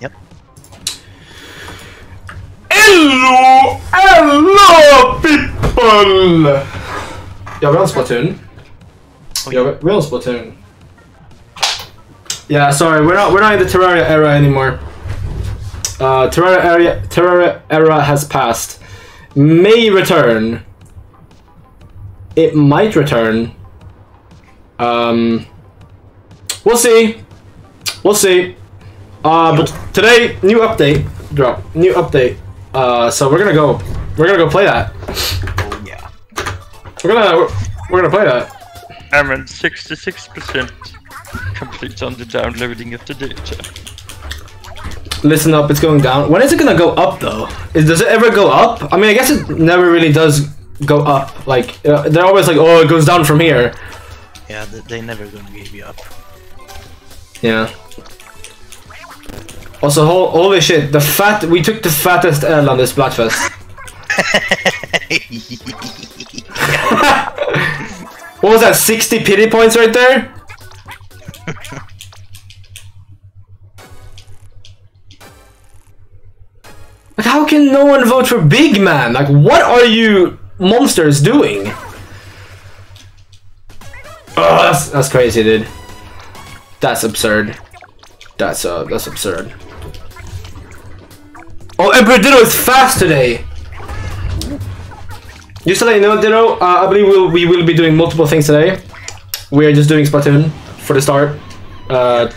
Yep. Hello! Hello people! Ja, vi har en Splatoon. Ja, vi- vi har en Splatoon. Yeah, sorry, we're not we're not in the Terraria era anymore. Uh, Terraria area Terraria era has passed. May return. It might return. Um, we'll see. We'll see. Uh, but today, new update drop. New update. Uh, so we're gonna go. We're gonna go play that. Oh yeah. We're gonna we're, we're gonna play that. Aaron, 66% complete on the downloading of the data. Listen up, it's going down. When is it gonna go up though? Is, does it ever go up? I mean, I guess it never really does go up. Like uh, they're always like, oh, it goes down from here. Yeah, th- they never gonna give you up. Yeah. Also, hol- holy shit, the fat we took the fattest L on this Splatfest. What was that? 60 pity points right there? like, how can no one vote for Big Man? Like, what are you monsters doing? Oh, that's, that's crazy, dude. That's absurd. That's uh, that's absurd. Oh, Emperor Ditto is fast today. Just to let you know, Ditto, uh, I believe we'll, we will be doing multiple things today. We're just doing Splatoon for the start. Uh,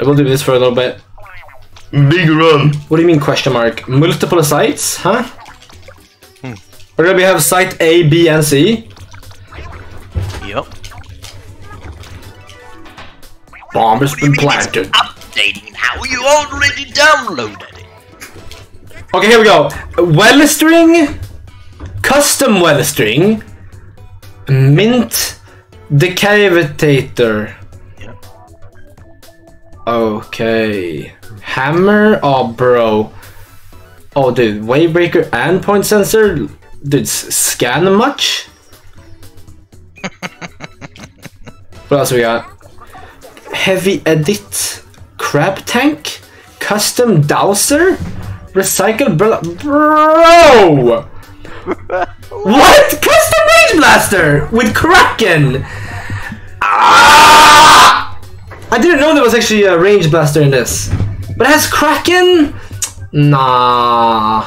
I will do this for a little bit. Big run. What do you mean question mark? Multiple sites, huh? We're gonna be have site A, B, and C. Yep. Bomb has What do you been mean it's planted. updating now? You already downloaded it. Okay, here we go. Wellstring, custom wellstring, mint decavitator. Yep. Okay. Hammer? Oh, bro. Oh, dude. Wavebreaker and point sensor? Dude, s- scan much? what else we got? Heavy edit. Crab tank? Custom Douser? Recycle br- Bro! what? Custom range blaster with Kraken! Ah! I didn't know there was actually a range blaster in this. But it has Kraken? Nah.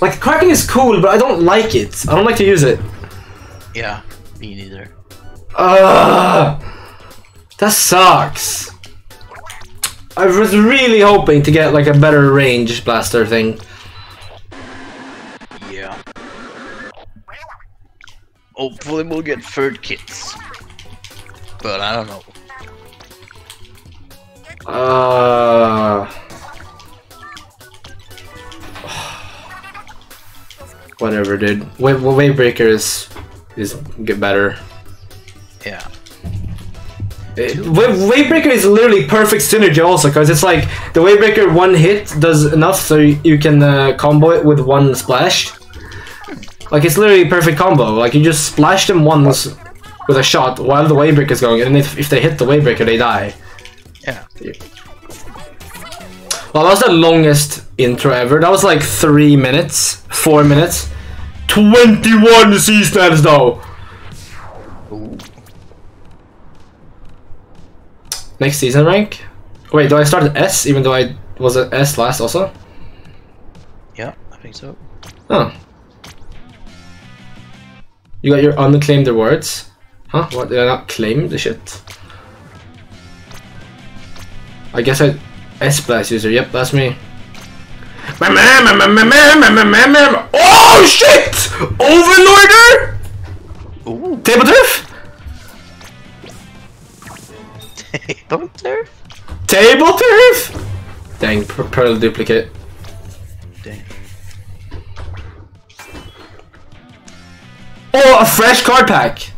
Like, Kraken is cool, but I don't like it. I don't like to use it. Yeah, me neither. Ugh. That sucks. I was really hoping to get like a better range blaster thing. Yeah. Hopefully we'll get third kits. But I don't know. Uh. Whatever, dude. Wave, Wavebreaker is is get better. Yeah. It- Wave, Wavebreaker is literally perfect synergy also because it's like the Wavebreaker one hit does enough so you, you can uh, combo it with one splash. Like it's literally perfect combo. Like you just splash them once with a shot while the Wavebreaker is going, and if, if they hit the Wavebreaker, they die. Yeah. Well, that was the longest intro ever. That was like three minutes, four minutes, twenty-one C stabs though. Next season rank? Wait, do I start at S even though I was at S last also? Yeah, I think so. Oh. You got your unclaimed rewards? Huh? What? Did I not claim the shit? I guess I... S-Blast user, yep, that's me. Oh shit! Overlorder? Ooh. Table turf? Don't there? Table turf? Dang, pearl duplicate. Dang. Oh, a fresh card pack!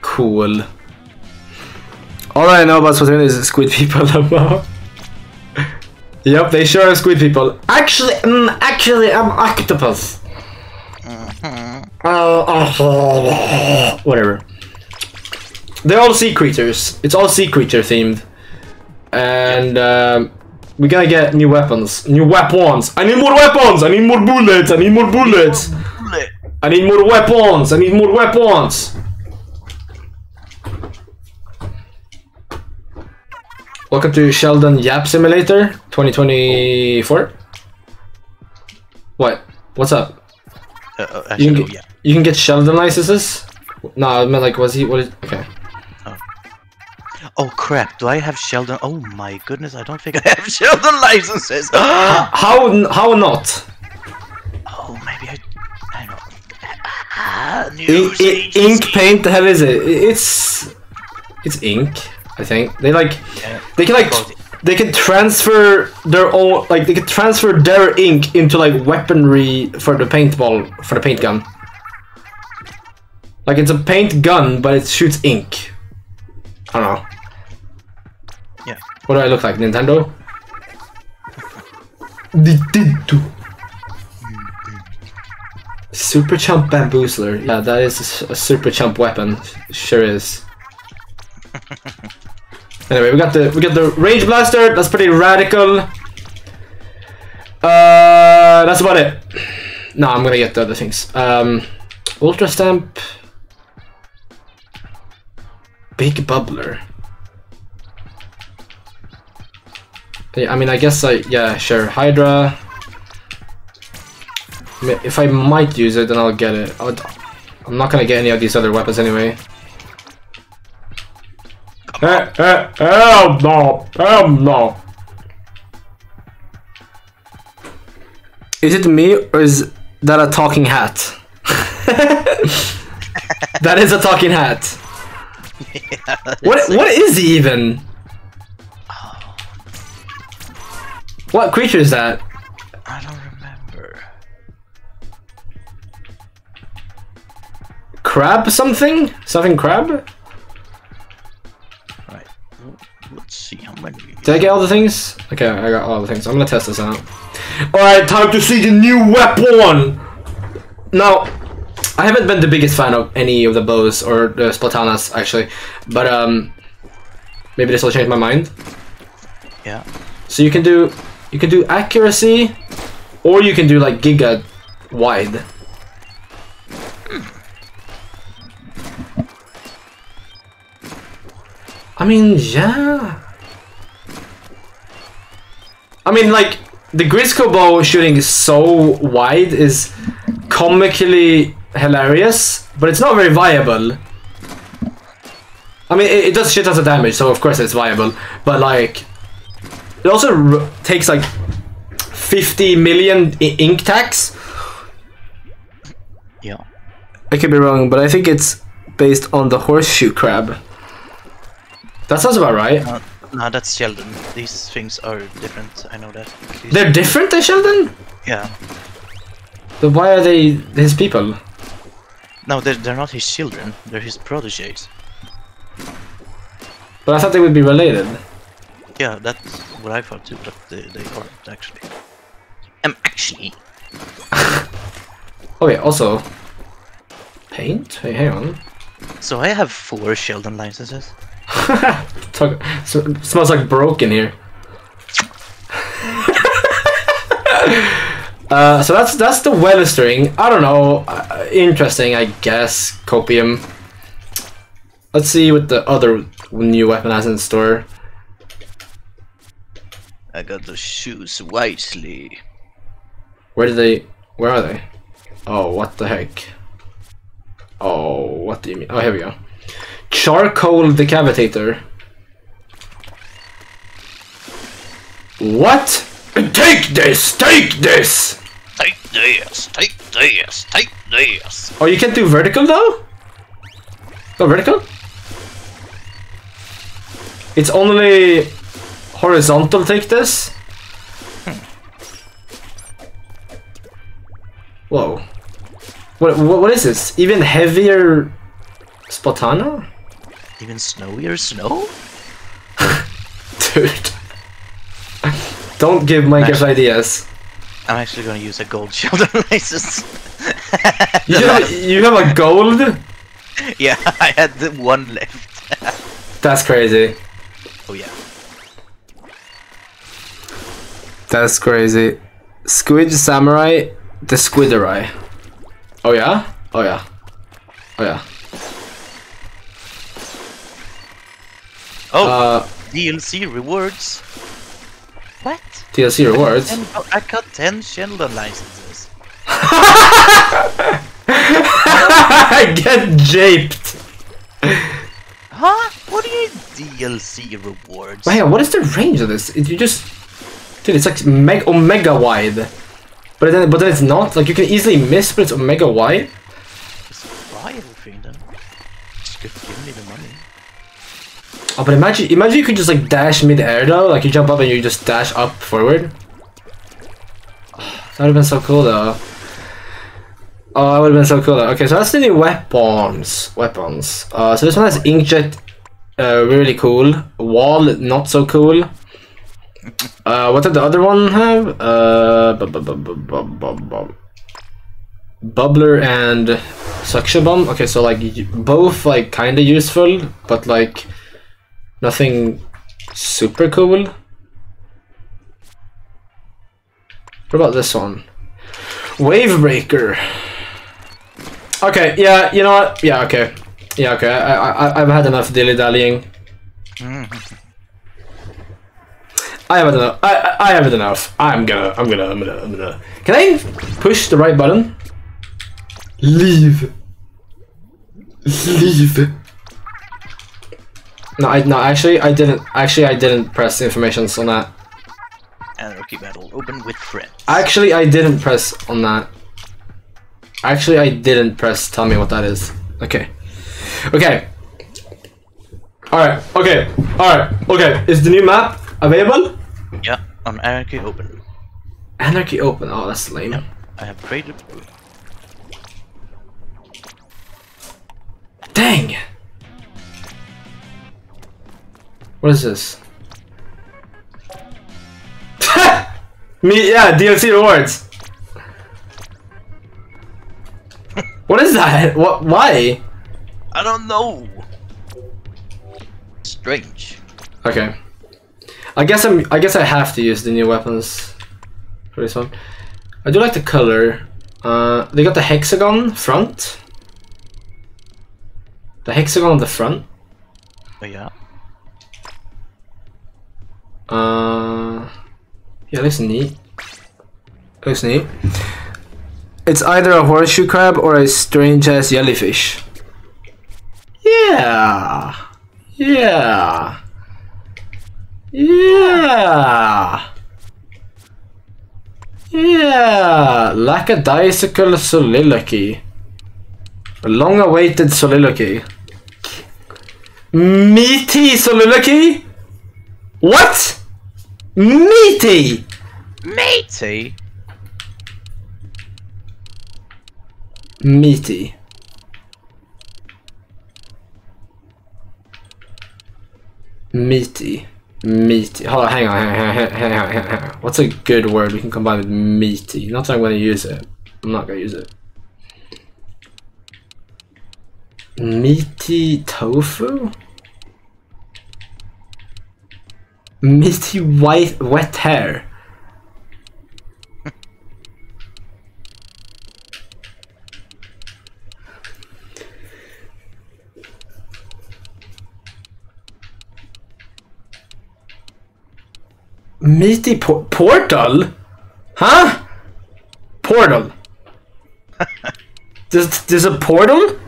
Cool. All I know about Splatoon is squid people Lamar. Yep, they sure are squid people. Actually, mm, actually, I'm octopus. Uh, uh, whatever. They're all sea creatures. It's all sea creature themed, and um, we gotta get new weapons. New weapons. I need more weapons. I need more bullets. I need more bullets. I need more weapons. I need more weapons. Welcome to Sheldon Yap Simulator 2024. What? What's up? Uh, uh, You can oh, get, you can get Sheldon licenses? No, I meant like was he what is okay. Oh crap! Do I have Sheldon? Oh my goodness! I don't think I have Sheldon licenses. How how not? Oh, maybe I. I don't. Ah, news I, agency. ink paint the hell is it? It's it's ink, I think. They like Yeah. they can like they can transfer their own like they can transfer their ink into like weaponry for the paintball for the paint gun. Like it's a paint gun, but it shoots ink. I don't know. Yeah. What do I look like? Nintendo? Nintendo. Super Chump Bamboozler. Yeah, that is a Super Chump weapon. Sure is. anyway, we got the we got the Range Blaster. That's pretty radical. Uh, that's about it. No, I'm gonna get the other things. Um, Ultra Stamp. Big Bubbler. I mean, I guess I yeah, sure. Hydra. If I might use it, then I'll get it. I'll, I'm not gonna get any of these other weapons anyway. Eh, eh, hell no! Hell no! Is it me or is that a talking hat? that is a talking hat. What what is he even? What creature is that? I don't remember. Crab something? Something crab? Right. Let's see how many. Did I get all the things? Okay, I got all the things. I'm gonna test this out. Alright, time to see the new weapon! Now, I haven't been the biggest fan of any of the bows or the Splatanas, actually. But, um, maybe this will change my mind. Yeah. So you can do, you can do accuracy, or you can do like giga wide. I mean, yeah. I mean, like the Grizzco bow shooting is so wide is comically hilarious, but it's not very viable. I mean, it, it does shit tons of damage, so of course it's viable. But like, it also r- takes like 50 million I- ink tax. Yeah. I could be wrong, but I think it's based on the horseshoe crab. That sounds about right. Uh, no, that's Sheldon. These things are different. I know that. at least. They're different than Sheldon? Yeah. But why are they his people? No, they're, they're not his children. They're his proteges. But I thought they would be related. Yeah, that's what I thought too, but they, they aren't actually. Um, actually. Okay, also. Paint? Hey, hang on. So I have four Sheldon licenses. Talk, so, smells like broken here. uh, so that's that's the Wellistering. I don't know. Uh, interesting, I guess. Copium. Let's see what the other new weapon has in store. I got to choose wisely. Where did they? Where are they? Oh, what the heck? Oh, what do you mean? Oh, here we go. Charcoal decavitator. What? Take this! Take this! Take this, take this, take this. Oh, you can't do vertical though? Go vertical? It's only horizontal take this? Whoa. What, what, what is this? Even heavier Splatana? Even snowier snow? Dude. Don't give Minecraft ideas. I'm actually gonna use a gold Sheldon license. You have, you have a gold? yeah, I had the one left. That's crazy. Oh yeah. That's crazy. Squid Samurai, the Squiderai. Oh yeah? Oh yeah. Oh yeah. Oh, Uh, DLC rewards. What? DLC rewards. And I got 10 Sheldon licenses. I get japed. Huh? What are you DLC rewards? Wow, what is the range of this? You just, dude, it's like meg omega wide. But then, but then it's not. Like you can easily miss, but it's omega wide. Just buy everything then. Just give, give me the money. Oh, but imagine, imagine you could just like dash mid-air though. Like you jump up and you just dash up forward. That would have been so cool though. Oh, that would have been so cool though. Okay, so that's the new weapons. Weapons. Uh, so this one has inkjet. Uh, really cool. Wall, not so cool. Uh, what did the other one have? Uh, bu- bu- bu- bu- bu- bu- bu- bubbler and suction bomb. Okay, so like both like kind of useful, but like nothing super cool. What about this one? Wave breaker. Okay, yeah, you know what? Yeah, okay, yeah, okay. I, I, I've had enough dilly dallying. I have enough. I, I I have enough. I'm gonna. I'm gonna. I'm gonna. I'm gonna. Can I push the right button? Leave. Leave. No, I no. Actually, I didn't. Actually, I didn't press informations on that. Anarchy battle open with friends. Actually, I didn't press on that. Actually, I didn't press. Tell me what that is. Okay. Okay. All right. Okay. All right. Okay. Is the new map available? Yeah, on Anarchy open. Anarchy open. Oh, that's lame. I have traded. Dang! What is this? Me, yeah, DLC rewards. what is that? What? Why? I don't know. Strange. Okay. I guess I'm. I guess I have to use the new weapons for this one. I do like the color. Uh, they got the hexagon front. The hexagon on the front. Oh yeah. Uh, yeah, looks neat. Looks neat. It's either a horseshoe crab or a strange ass jellyfish. Yeah. Yeah. Yeah. Yeah. Lackadaisical soliloquy. A long awaited soliloquy. Meaty soliloquy? What? Meaty! Matey. Meaty. Meaty. Meaty. Hold on, hang on, hang on, hang on, hang on, hang on. What's a good word we can combine with meaty? Not that I'm going to use it. I'm not going to use it. Meaty tofu? Meaty white wet hair. Meaty por- portal? Huh? Portal. there's, there's a portal?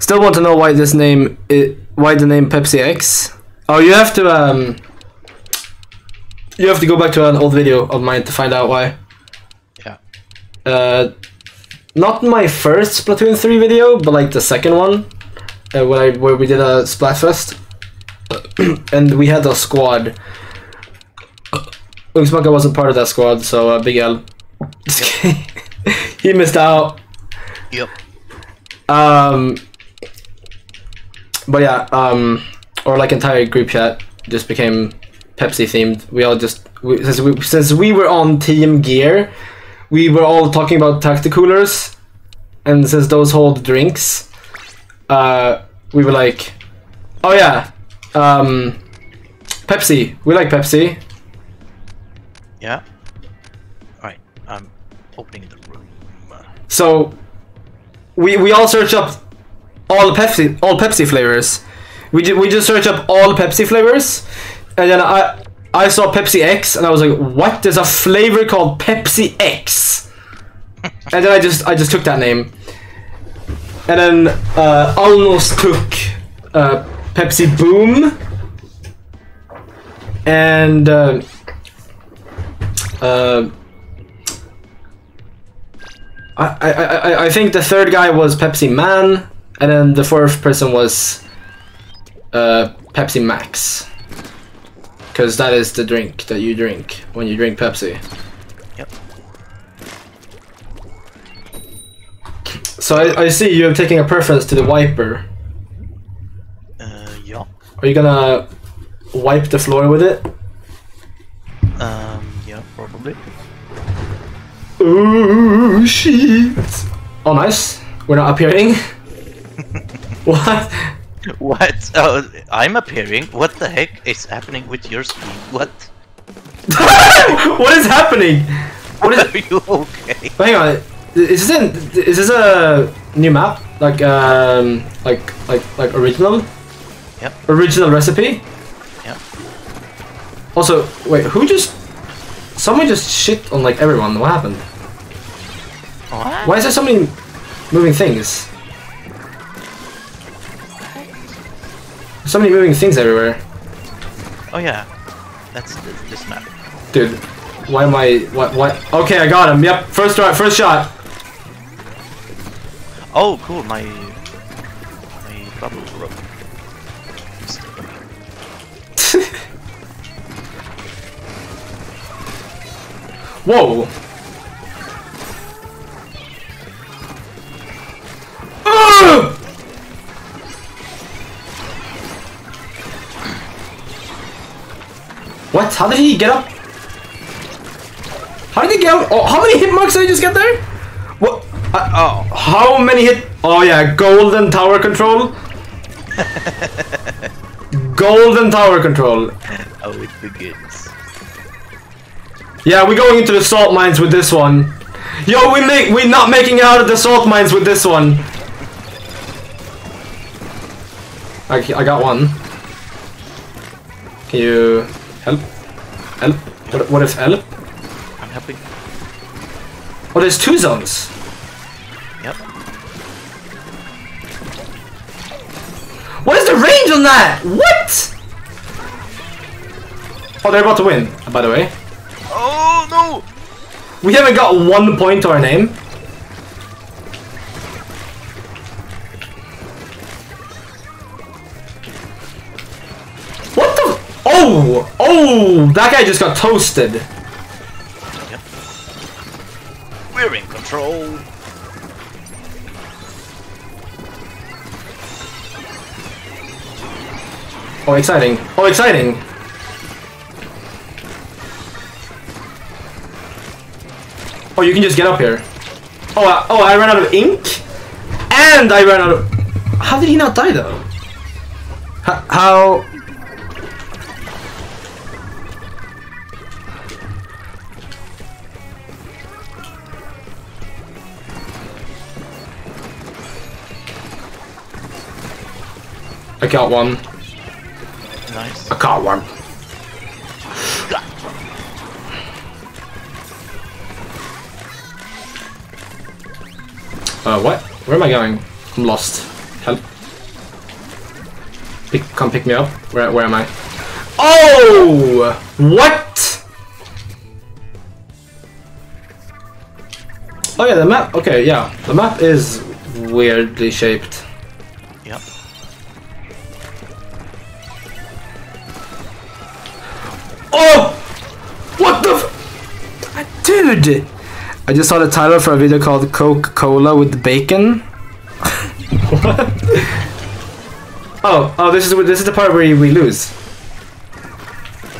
Still want to know why this name i why the name Pepsi X? Oh, you have to um you have to go back to an old video of mine to find out why. Yeah. Uh not my first Splatoon 3 video, but like the second one. Uh, when I where we did a Splatfest. And we had a squad. Ugnsmacka wasn't part of that squad, so uh, Big L. He missed out. Yep. Um, but yeah, um, or like entire group chat just became Pepsi themed. We all just we, since we since we were on Team Gear, we were all talking about tacticoolers, and since those hold drinks, uh, we were like, Oh yeah. Um, Pepsi. We like Pepsi. Yeah. Alright, I'm opening the room. So we we all search up all Pepsi all Pepsi flavors. We ju- we just search up all Pepsi flavors, and then I I saw Pepsi X, and I was like, what? There's a flavor called Pepsi X, and then I just I just took that name, and then uh, almost took uh, Pepsi Boom, and. Uh, uh, I, I, I, I think the third guy was Pepsi Man, and then the fourth person was uh, Pepsi Max. Because that is the drink that you drink when you drink Pepsi. Yep. So I, I see you have taken a preference to the wiper. Are you gonna wipe the floor with it? Um, yeah, probably. Oh shit! Oh nice. We're not appearing. what? What? Oh, I'm appearing. What the heck is happening with your screen? What? what is happening? What is? Are you okay? Hang on. Is this in, is this a new map? Like um like like like original? Yep. Original recipe? Yep. Also, wait, who just someone just shit on like everyone. What happened? What? Why is there so many moving things? So many moving things everywhere. Oh yeah, that's this, this map. Dude, why am I what what okay, I got him. Yep, first try, first shot. Oh, cool. My my bubble broke. Whoa. Ugh! What? How did he get up? How did he get up? Oh, how many hit marks did I just get there? What? Uh, Oh, how many hit? Oh yeah, golden tower control. golden tower control. oh, it begins. Yeah, we're going into the salt mines with this one. Yo, we make we're not making it out of the salt mines with this one. I, I got one. Can you help? Help? What, what if help? I'm helping. Oh, there's two zones. Yep. What is the range on that? What? Oh, they're about to win, by the way. Oh no! We haven't got one point to our name. What the? Oh! Oh! That guy just got toasted. Yep. We're in control. Oh, exciting. Oh, exciting. Oh, you can just get up here. Oh, I, oh, I ran out of ink? And I ran out of... How did he not die, though? H how... I got one. Nice. I caught one. Uh, what? Where am I going? I'm lost. Help. Pick, come pick me up. Where, where am I? Oh! What? Oh yeah, the map. Okay, yeah. The map is weirdly shaped. Yep. Oh! What the f- Dude! I just saw the title for a video called Coca-Cola with bacon. what? Oh, oh, this is this is the part where we lose.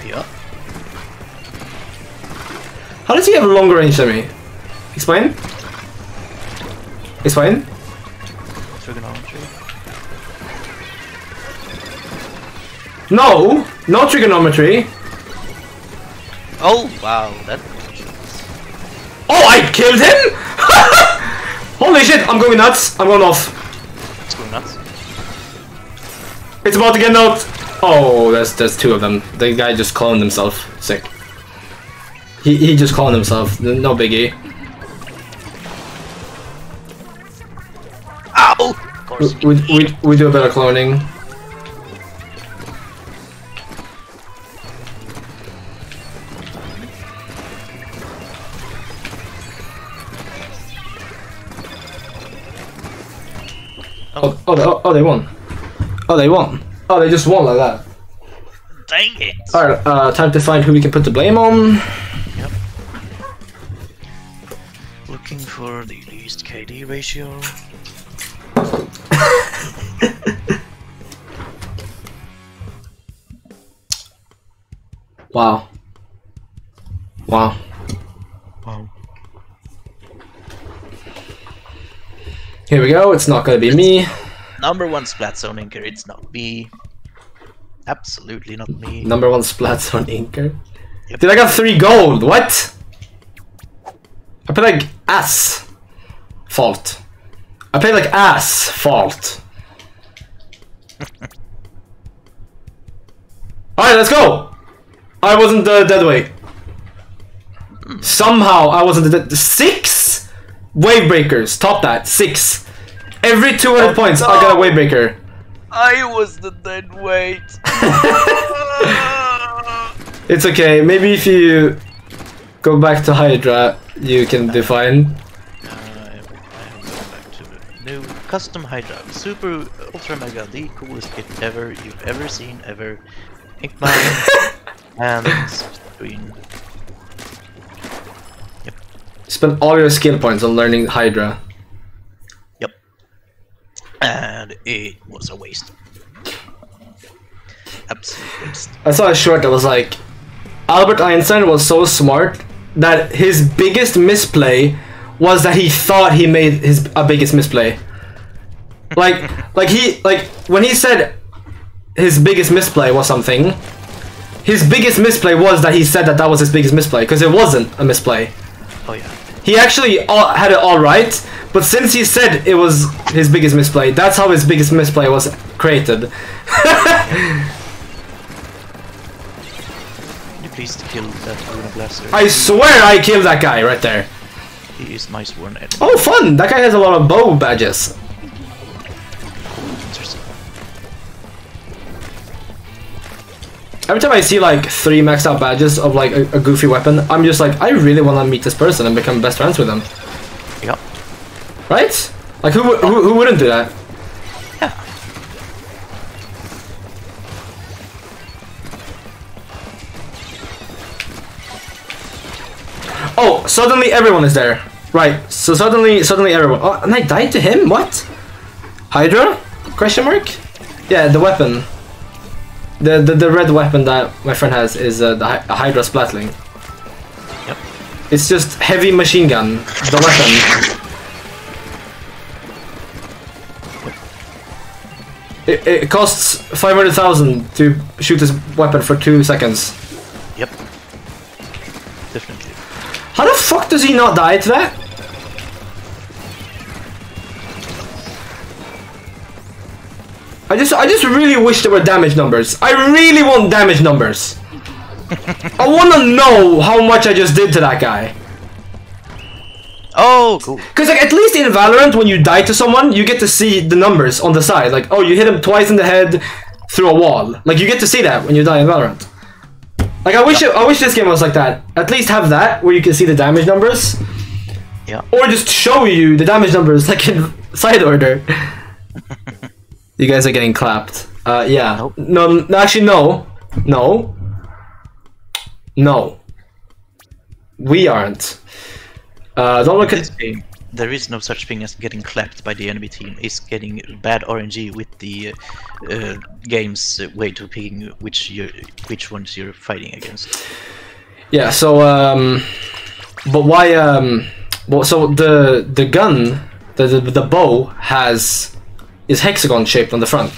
Yep. How does he have a longer range than me? Explain. Explain. Trigonometry. No! No trigonometry! Oh wow, that Oh, I killed him! Holy shit, I'm going nuts. I'm going off. it's going nuts. It's about to get out. Oh, there's there's two of them. The guy just cloned himself. Sick. He he just cloned himself. No biggie. Ow! Of course. We we we do a bit of cloning. Oh, oh, oh, oh, they won. Oh, they won. Oh, they just won like that. Dang it! Alright, uh, time to find who we can put the blame on. Yep. Looking for the least KD ratio. Wow. Wow. Wow. Here we go, it's not gonna be me. Number one splat zone inker, it's not me. Absolutely not me. Number one splat zone inker. Yep. Dude, I got three gold, what? I played like ass. Fault. I played like ass. Fault. Alright, let's go! I wasn't the dead weight. Hmm. Somehow I wasn't the dead. Six wave breakers. Top that. Six. Every 200 Oh, points, I got a no. wave breaker. I was the dead weight. It's okay. Maybe if you go back to Hydra, you can define. Uh, I am going back to the new custom Hydra. Super Ultra Mega, the coolest kit ever you've ever seen, ever. Inkmine and Queen. Spend all your skill points on learning Hydra. Yep. And it was a waste. Absolute waste. I saw a short that was like, Albert Einstein was so smart that his biggest misplay was that he thought he made his a biggest misplay. Like, like he like when he said his biggest misplay was something. His biggest misplay was that he said that that was his biggest misplay because it wasn't a misplay. Oh yeah. He actually all, had it all right, but since he said it was his biggest misplay, that's how his biggest misplay was created. Can you please kill that Luna Blaster? I swear I killed that guy right there. He is my sworn enemy. Oh, fun! That guy has a lot of bow badges. Every time I see like three maxed out badges of like a, a goofy weapon, I'm just like, I really want to meet this person and become best friends with them. Yep. Right? Like, who, who, who wouldn't do that? Yeah. Oh, suddenly everyone is there. Right. So suddenly, suddenly everyone. Oh, and I died to him. What? Hydra? Question mark? Yeah, the weapon. The the, the red weapon that my friend has is uh, the Hy- Hydra Splatling. Yep. It's just heavy machine gun. The weapon. It, it costs five hundred thousand to shoot this weapon for two seconds. Yep. Definitely. How the fuck does he not die to that? I just I just really wish there were damage numbers. I really want damage numbers. I want to know how much I just did to that guy. Oh, cool. Cause like at least in Valorant, when you die to someone, you get to see the numbers on the side. Like, oh, you hit him twice in the head through a wall. Like you get to see that when you die in Valorant. Like I wish it, I wish this game was like that. At least have that where you can see the damage numbers. Yeah. Or just show you the damage numbers like in side order. you guys are getting clapped. Uh, yeah. Nope. No, no, actually, no. No. No. We aren't. Uh, don't look at. game, there is no such thing as getting clapped by the enemy team. It's getting bad RNG with the uh, uh, game's way to picking which you which ones you're fighting against. Yeah. So, um, but why? Um, well, so the the gun, the the, the bow has is hexagon shaped on the front,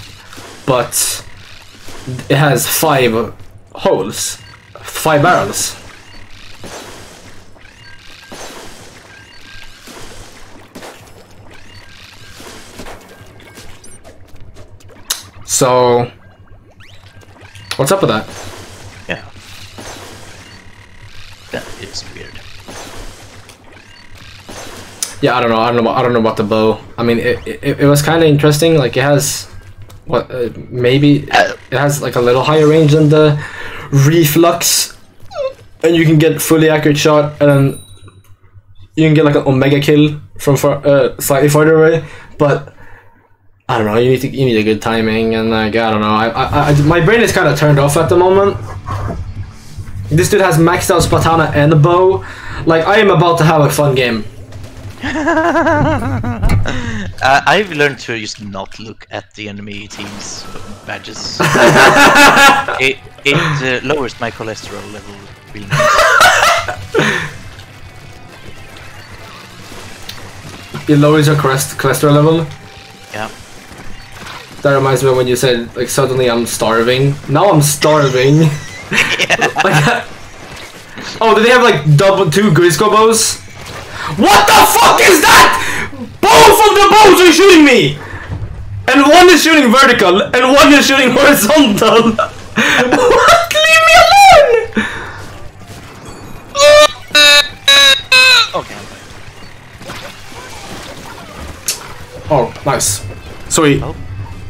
but it has five holes, five barrels. So, what's up with that? Yeah. That is weird. Yeah, I don't know. I don't know. I don't know about the bow. I mean, it it, it was kind of interesting. Like it has, what uh, maybe it has like a little higher range than the reflux, and you can get fully accurate shot, and then you can get like an omega kill from far, uh, slightly farther away. But I don't know. You need to you need a good timing, and like I don't know. I, I, I my brain is kind of turned off at the moment. This dude has maxed out Splatana and a bow. Like I am about to have a fun game. Uh, I've learned to just not look at the enemy team's badges. it it uh, lowers my cholesterol level really nice. It lowers your cholest- cholesterol level. Yeah. That reminds me of when you said like suddenly I'm starving. Now I'm starving. like, oh, did they have like double two Grizzco bows? What the fuck is that? Both of the bows are shooting me, and one is shooting vertical and one is shooting horizontal. what? Leave me alone! Okay. Oh, nice. Sweet. Oh.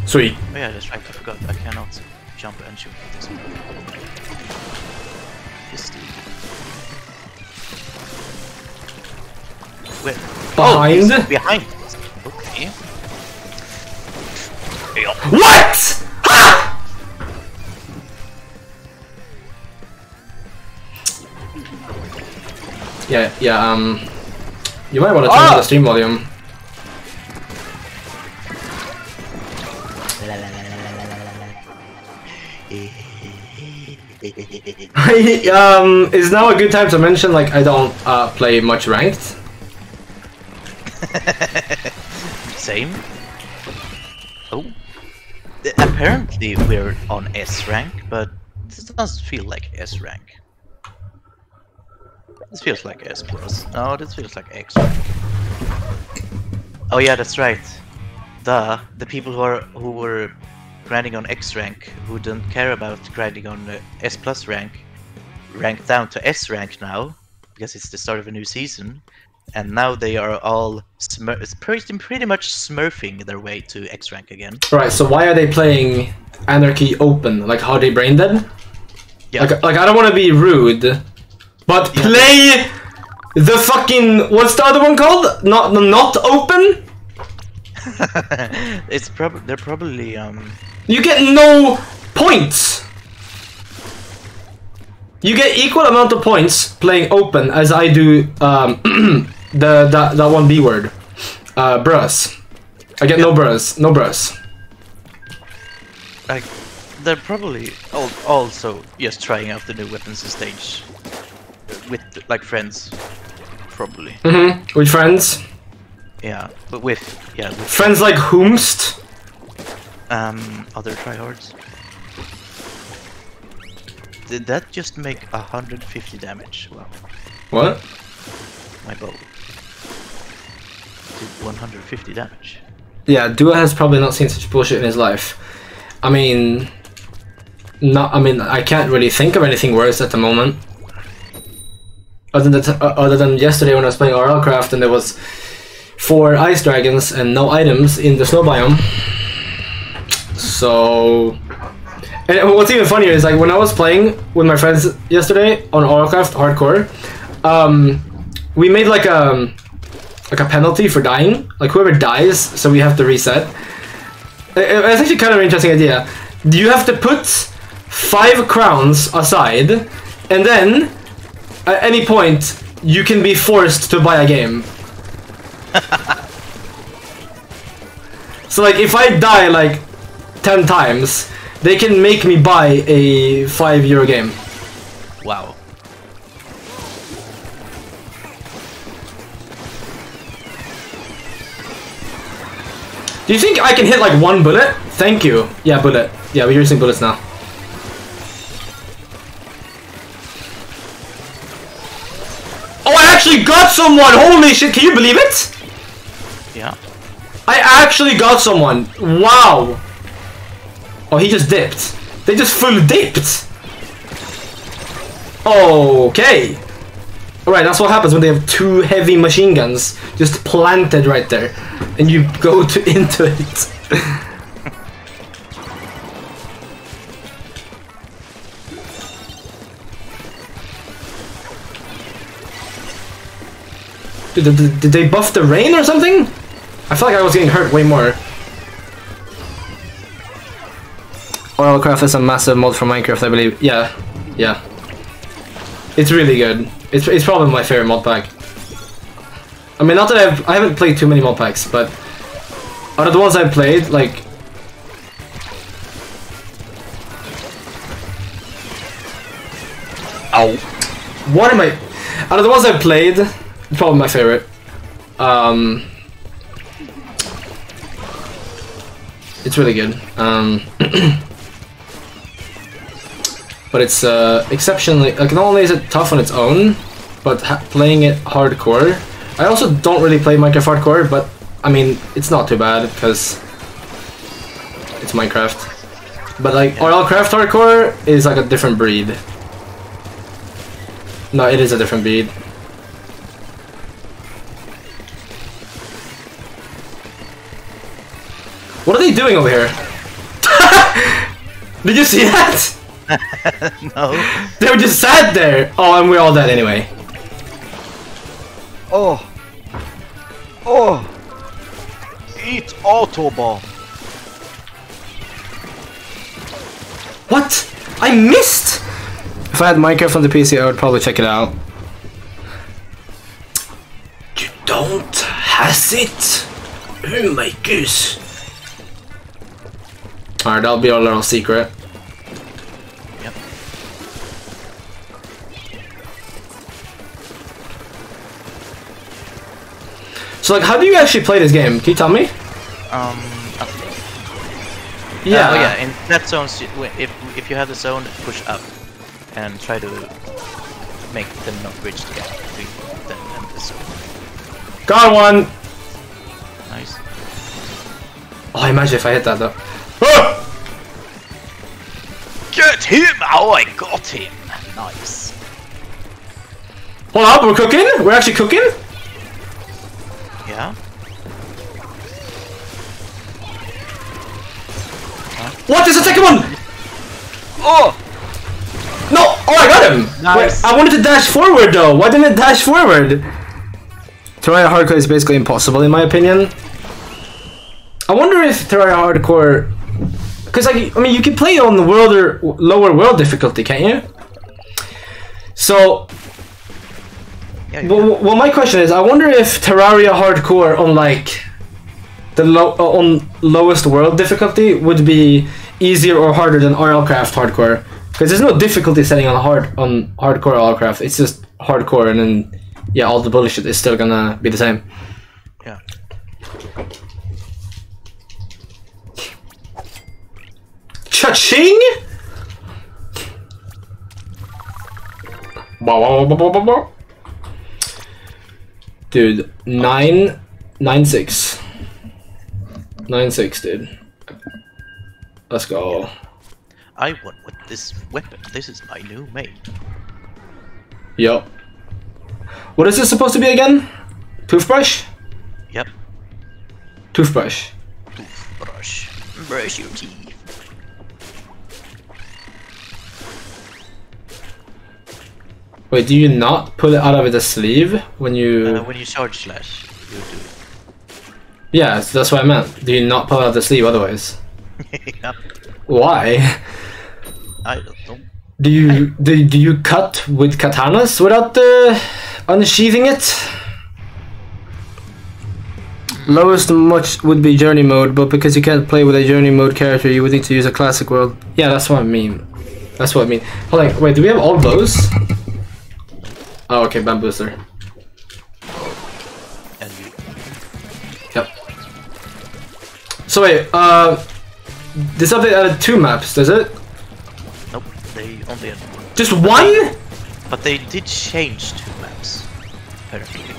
Sweet. Oh yeah, that's right. I forgot. I cannot jump and shoot Where? Behind? Oh, behind. Okay. Yeah. What? Ha! Yeah, yeah, um... You might want to turn up the stream volume. um, is now a good time to mention, like, I don't uh, play much ranked? Same. Oh. Apparently we're on S rank, but this doesn't feel like S rank. This feels like S plus. No, this feels like X rank. Oh yeah, that's right. The the people who are who were grinding on X rank, who don't care about grinding on uh, S plus rank, ranked down to S rank now because it's the start of a new season, and now they are all pretty, pretty much smurfing their way to X rank again. Right, so why are they playing Anarchy Open? Like, how they brain dead? Yeah, Like, like I don't want to be rude, but Yeah. play the fucking what's the other one called? Not not open. it's probably they're probably um You get no points. You get equal amount of points playing open as I do um, the that that one B word, uh, brus. I get no brus, no brus. like they're probably al- also just trying out the new weapons and stage with like friends, probably. Mm -hmm. With friends, Yeah, but with yeah with friends like whomst. um other tryhards. Did that just make 150 damage? Wow, What? my bow 150 damage. Yeah, Dua has probably not seen such bullshit in his life. I mean, not. I mean, I can't really think of anything worse at the moment. Other than other than yesterday when I was playing RL Craft and there was four ice dragons and no items in the snow biome. So, and what's even funnier is like when I was playing with my friends yesterday on RLCraft Hardcore, um, we made like a like a penalty for dying. Like whoever dies, so we have to reset. It's actually kind of an interesting idea. You have to put five crowns aside, and then at any point you can be forced to buy a game. so like if I die like ten times, they can make me buy a five euro game. Wow. Do you think I can hit like one bullet? Thank you. Yeah, bullet. Yeah, we're using bullets now. Oh, I actually got someone! Holy shit, can you believe it? Yeah. I actually got someone. Wow. Oh, he just dipped. They just full dipped. Okay. Alright, that's what happens when they have two heavy machine guns just planted right there. And you go to into it. Did, did, did they buff the rain or something? I feel like I was getting hurt way more. RLCraft is a massive mod for Minecraft, I believe. Yeah, yeah. It's really good. It's, it's probably my favorite mod pack. I mean, not that I've I haven't played too many mod packs, but out of the ones I've played, like Ow. What am I? Out of the ones I've played, probably my favorite. Um, it's really good. Um, but it's uh, exceptionally like not only is it tough on its own, but ha playing it hardcore. I also don't really play Minecraft hardcore, but I mean it's not too bad because it's Minecraft. But like RLCraft hardcore is like a different breed. No, it is a different breed. What are they doing over here? Did you see that? no. They were just sat there. Oh, and we're all dead anyway. Oh. Oh. Eat Autobomb. What? I missed! If I had Minecraft on the PC, I would probably check it out. You don't has it? Oh my goose. Alright, that'll be our little secret. So, like, how do you actually play this game? Can you tell me? Um. up. Yeah. Uh, oh yeah. In that zone, if if you have the zone, push up, and try to make them not bridge the gap between them and the zone. Got one! Nice. Oh, imagine if I hit that though. Ah! Get him! Oh, I got him. Nice. Hold up, we're cooking? We're actually cooking? Nice. Wait, I wanted to dash forward though. Why didn't it dash forward? Terraria Hardcore is basically impossible in my opinion. I wonder if Terraria Hardcore, because like I mean you can play on the world or lower world difficulty, can't you? So, Yeah. you well, well, my question is, I wonder if Terraria Hardcore on like the low uh, on lowest world difficulty would be easier or harder than RLCraft Hardcore. Because there's no difficulty setting on hard on hardcore RLCraft. It's just hardcore, and then yeah, all the bullshit is still gonna be the same. Yeah. Cha-ching! Dude, nine, nine six, nine six, dude. Let's go. I won this weapon. This is my new mate. Yup. What is this supposed to be again? Toothbrush? Yep. Toothbrush. Brush. Brush your teeth. Wait, do you not pull it out of the sleeve when you? Uh, when you charge slash, you do Yeah, so that's what I meant. Do you not pull it out of the sleeve otherwise? yep. Why? I don't. Do you do, do you cut with katanas without uh, unsheathing it? Lowest much would be journey mode, but because you can't play with a journey mode character, you would need to use a classic world. Yeah, that's what I mean. That's what I mean. Hold on, wait, do we have all bows? Oh, okay, bamboozler. Yep. So wait, uh, this update added two maps, does it? They only had one. Just one? But they did change two maps. apparently.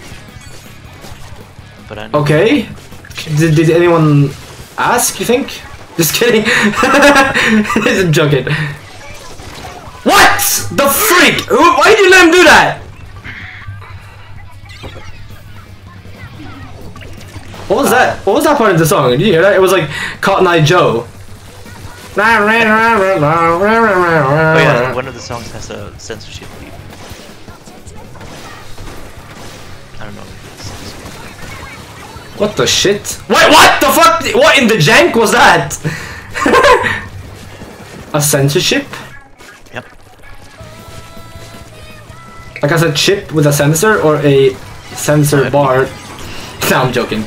But I know Okay. Did, did anyone ask, you think? Just kidding. Just joking. What? The freak? Why did you let him do that? What was that? What was that part of the song? Did you hear that? It was like Cotton Eye Joe. Oh yeah, one of the songs has a censorship beep. I don't know. What the shit? Wait, what the fuck? What in the jank was that? a censorship? Yep. Like I said, chip with a sensor or a sensor Uh, bar? no, I'm joking.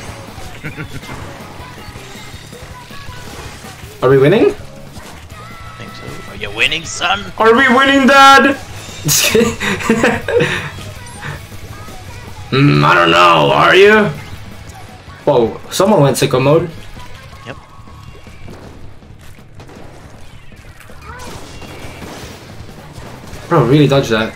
Are we winning? Winning, son? Are we winning, Dad? Just kidding. Hmm, I don't know. Are you? Whoa! Someone went sicko mode. Yep. Bro, really dodged that.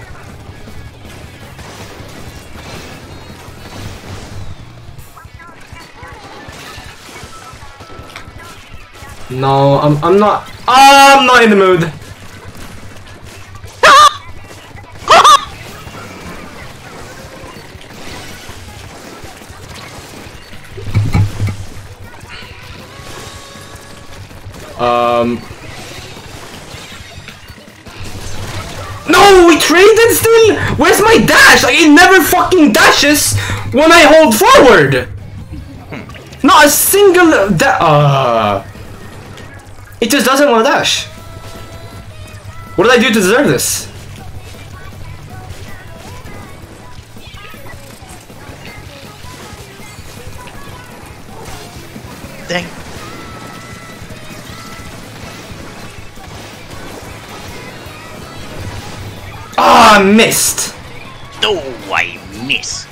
No, I'm I'm not I'm not in the mood. Um No, we traded still? Where's my dash? Like it never fucking dashes when I hold forward. Not a single da- uh It just doesn't want to dash. What did I do to deserve this? Dang. Ah, missed. Oh, I miss.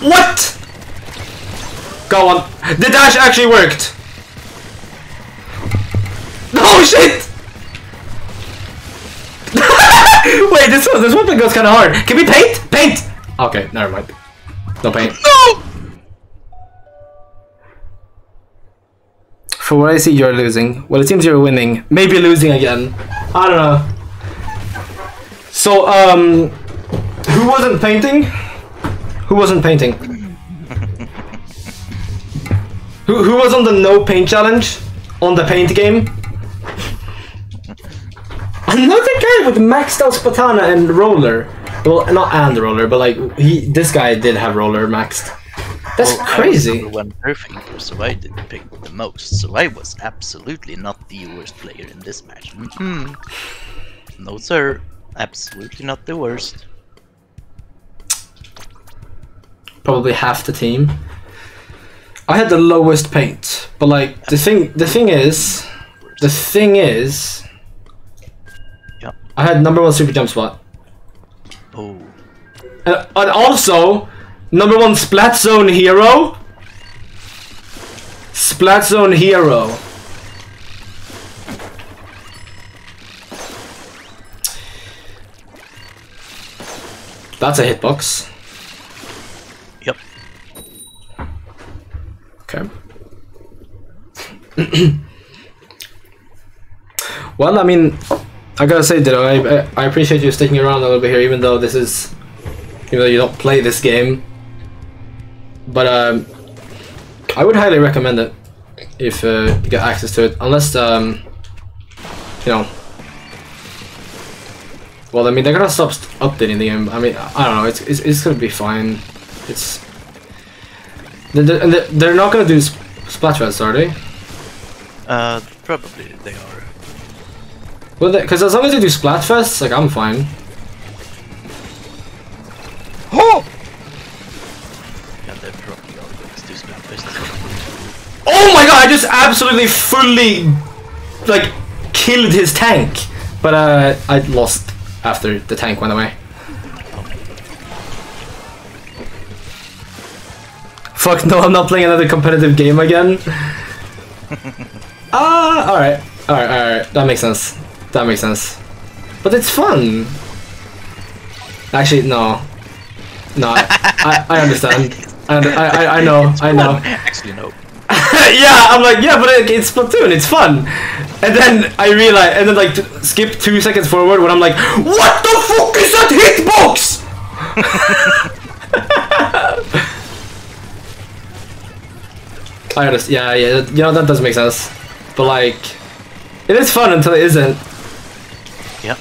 What? Go on. The dash actually worked. Oh shit! Wait, this one, this weapon goes kind of hard. Can we paint? Paint. Okay, never mind. No paint. No! For what I see, you're losing. Well, it seems you're winning. Maybe losing again. I don't know. So, um, who wasn't painting? Who wasn't painting? who who was on the no paint challenge? On the paint game? Another guy with maxed out Splatana and roller. Well, not and roller, but like he, this guy did have roller maxed. That's Well, I was crazy. one perfect, so I did pick the most. So I was absolutely not the worst player in this match. Mhm. No, sir. Absolutely not the worst. probably half the team. I had the lowest paint, but like the thing, the thing is, the thing is, Yeah. I had number one super jump spot, Oh. and, and also number one splat zone hero. Splat zone hero. That's a hitbox. Yep. Okay. well, I mean, I gotta say, Ditto, I, I appreciate you sticking around a little bit here, even though this is, even though you don't play this game. But um, I would highly recommend it if uh, you get access to it, unless um, you know. Well, I mean, they're gonna stop updating the game. I mean, I don't know. It's it's, it's gonna be fine. It's they're, they're, not gonna do sp- Splatfest, are they? Uh, probably they are. Well, because as long as they do Splatfest, like I'm fine. Oh! Yeah, they're probably all going to do Splatfest. Oh my god! I just absolutely fully like killed his tank, but uh, I lost after the tank went away. Fuck no! I'm not playing another competitive game again. Ah, all right, all right, all right. That makes sense. That makes sense. But it's fun. Actually, no. No, I, I, I understand. I, I, I, I know, I know. Actually, no. yeah, I'm like, yeah, but it, it's Splatoon, it's fun. And then I realize, and then like, skip two seconds forward when I'm like, what the fuck is that hitbox? I understand. Yeah, yeah, you know that does make sense, but like, it is fun until it isn't. Yep.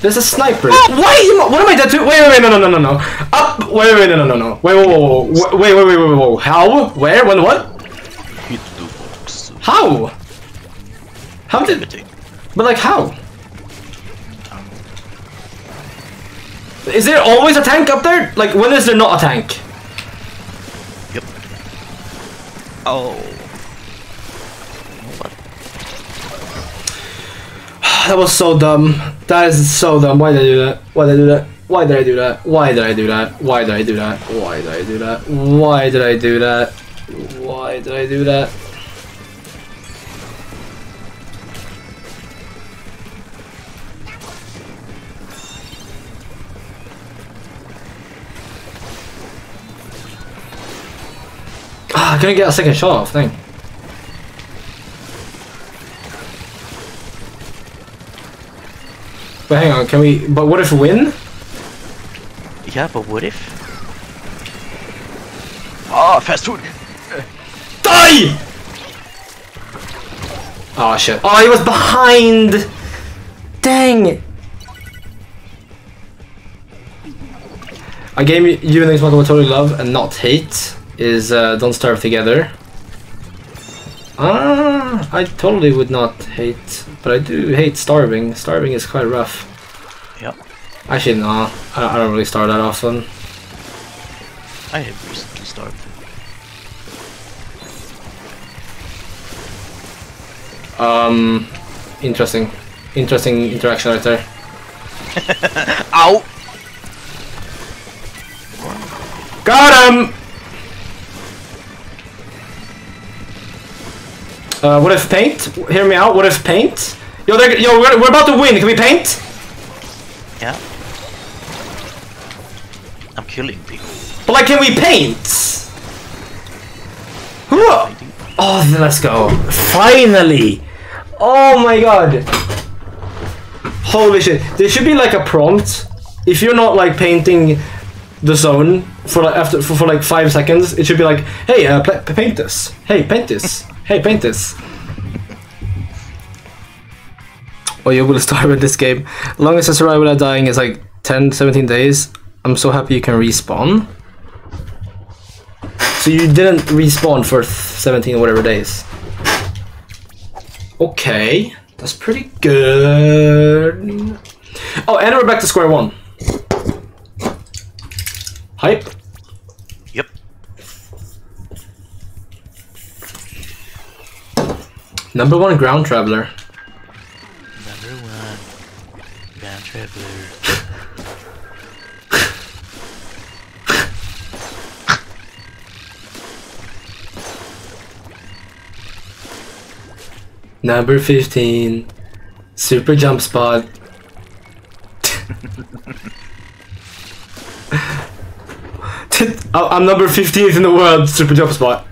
There's a sniper. Oh, why? Am, what am I dead to? Wait, wait, wait, no, no, no, no, no. Up. Wait, wait, no, no, no, no. Wait, whoa, whoa, whoa. Wait, wait, wait, wait, wait, wait. How? Where? When? What? Hit the box. How? How did? But like how? Is there always a tank up there? Like when is there not a tank? Yep. Oh. That was so dumb. That is so dumb. Why did I do that? Why did I do that? Why did I do that? Why did I do that? Why did I do that? Why did I do that? Why did I do that? Why did I do that? Ah, I couldn't get a second shot off thing. But hang on, can we? But what if win? Yeah, but what if? Ah, fast food. Die! Oh shit! Oh, he was behind. Dang! A game you and Xbox will totally love and not hate is uh, Don't Starve Together. Ah, I totally would not hate, but I do hate starving. Starving is quite rough. Yep. Actually, no, I I don't really starve that often. I have recently started. Um, interesting, interesting interaction right there. Ow! Got him! Uh, what if paint? Hear me out. What if paint? Yo, they're, yo, we're, we're about to win. Can we paint? Yeah. I'm killing people. But like, can we paint? Oh, let's go. Finally! Oh my god. Holy shit. There should be like a prompt. If you're not like painting the zone for like after for, for like five seconds, it should be like, hey, uh, paint this. Hey, paint this. Hey, paint this. Oh, you will start with this game. Longest I survive without dying is like 10, 17 days. I'm so happy you can respawn. So you didn't respawn for 17 or whatever days. Okay, that's pretty good. Oh, and we're back to square one. Hype. Number one ground traveler. Number one. Ground Traveler. Number 15. Super jump spot. I- oh, I'm number 15th in the world, super jump spot.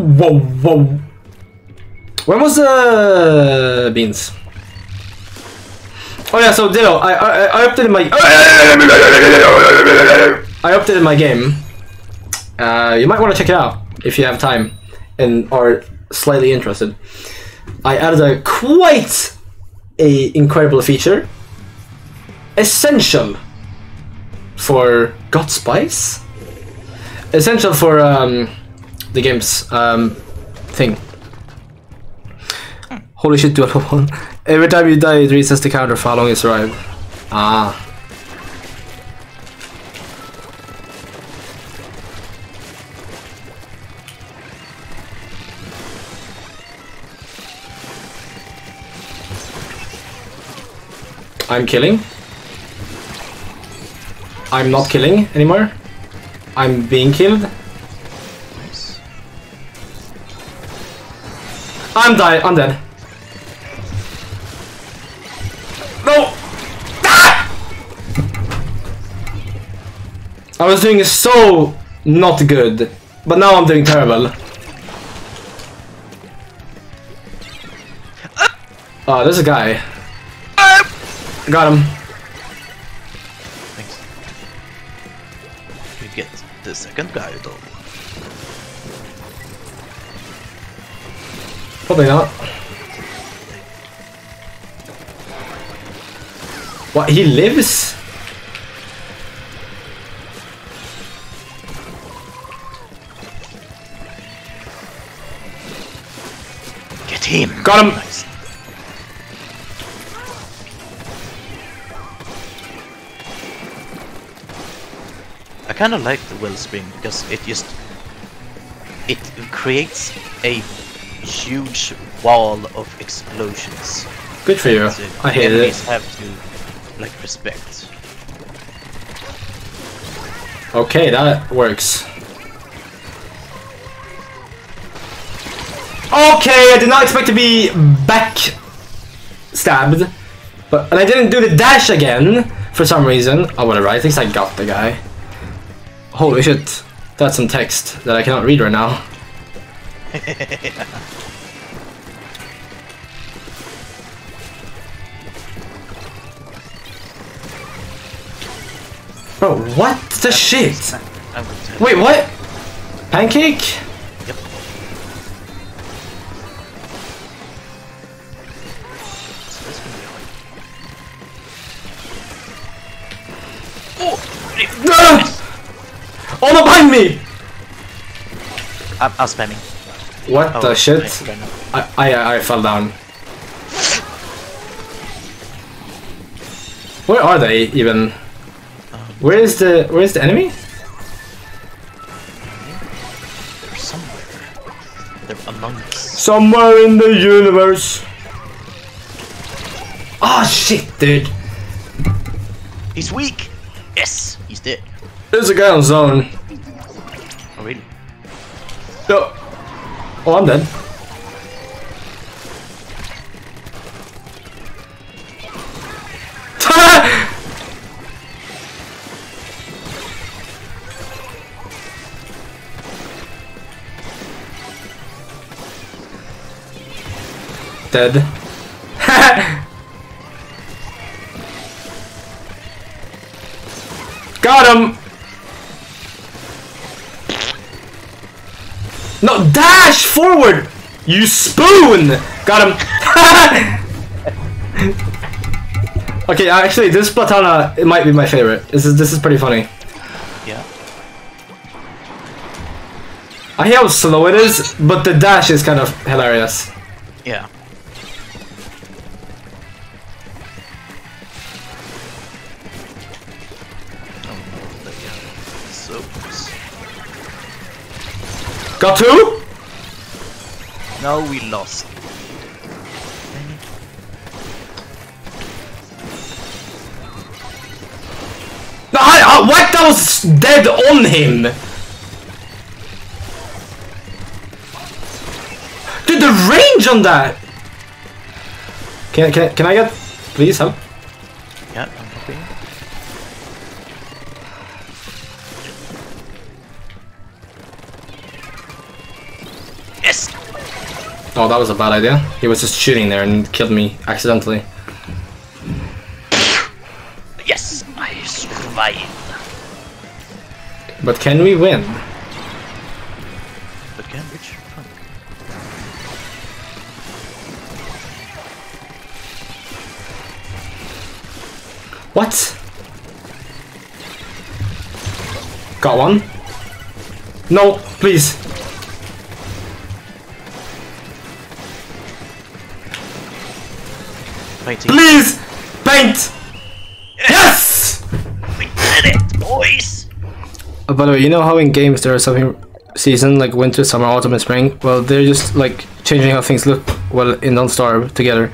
Whoa, whoa. When was uh, beans? Oh yeah, so Ditto, I I, I updated my I updated my game. Uh, you might want to check it out if you have time and are slightly interested. I added a quite a incredible feature, essential for God Spice, essential for um, the game's um, thing. Holy shit, do dual one. Every time you die, it resets the counter for how long you. Ah. I'm killing. I'm not killing anymore. I'm being killed. I'm dying. I'm dead. No! Ah! I was doing so not good, but now I'm doing terrible. Oh, there's a guy. Got him. Thanks. You get the second guy though. Probably not. What? He lives? Get him! Got him. Nice. I kind of like the wellstring because it just it creates a huge wall of explosions. Good for you. I hate it. have to like respect. Okay, that works. Okay, I did not expect to be back stabbed. But and I didn't do the dash again for some reason. Oh whatever, I think I got the guy. Holy shit. That's some text that I cannot read right now. Bro, oh, what the shit? I'm going to Wait, what? Pancake? Yep. So this can be hard. Oh no, behind me! I'm, I'm spamming. What Oh, the shit? I, I I fell down. Where are they even? Where is the where is the enemy? They're somewhere. They're among us. Somewhere in the universe. Ah shit, dude. He's weak! Yes! He's dead. There's a guy on zone. Oh, really? No. Oh, I'm dead. Dead. Got him! Dash forward! You spoon! Got him! okay, actually, this Splatana, it might be my favorite. This is this is pretty funny. Yeah. I hear how slow it is, but the dash is kind of hilarious. Yeah. Oh no, they are so close. Got two? No, we lost. I, I, what? That was dead on him! Dude, the range on that! Can, can, can I get... Please help? Oh, that was a bad idea. He was just shooting there and killed me accidentally. Yes! I survived. But can we win? But Cambridge? Fun. What? Got one? No, please. Fighting. Please! Paint! Yes! We did it, boys! Uh, by the way, you know how in games there are something season like winter, summer, autumn, and spring? Well, they're just like changing how things look well in Don't Starve together.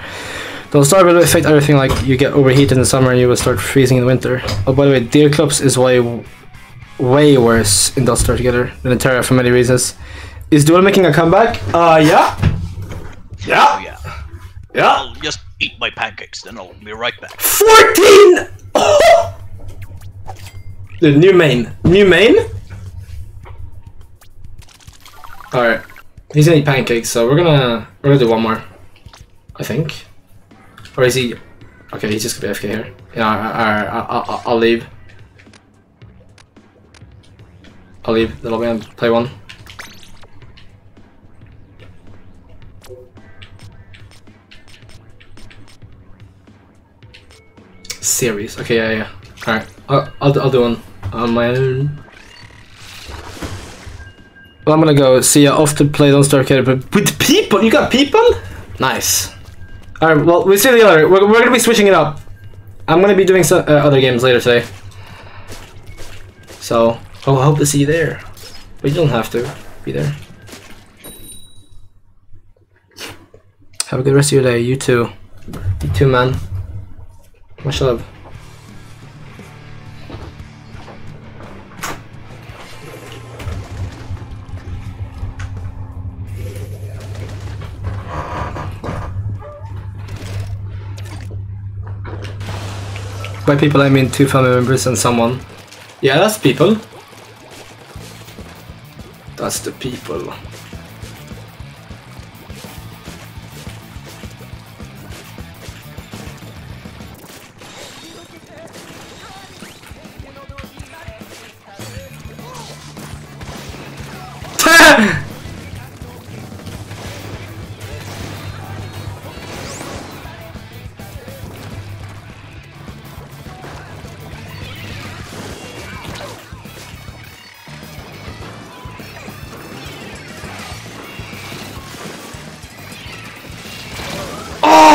Don't Starve will affect everything like you get overheated in the summer and you will start freezing in the winter. Oh, by the way, Deerclops is way, way worse in Don't Starve together than in Terra for many reasons. Is Duel making a comeback? Uh, yeah. Oh Yeah. yeah. Yeah. I'll just eat my pancakes, then I'll be right back. 14! Oh! The new main. New main? Alright. He's gonna eat pancakes, so we're gonna we're gonna do one more. I think. Or is he Okay, he's just gonna be AFK here. Yeah, alright, I, I, I, I'll leave. I'll leave the lobby and play one. Series. Okay, yeah, yeah. Alright, I'll, I'll, I'll do one on my own. Well, I'm gonna go see off to play Don't Starve Arcade, but with people? You got people? Nice. Alright, well, we'll see the other. We're, we're gonna be switching it up. I'm gonna be doing some uh, other games later today. So, oh, I hope to see you there. But you don't have to be there. Have a good rest of your day. You too. You too, man. Much love. By people, I mean two family members and someone. Yeah, that's people. That's the people. Oh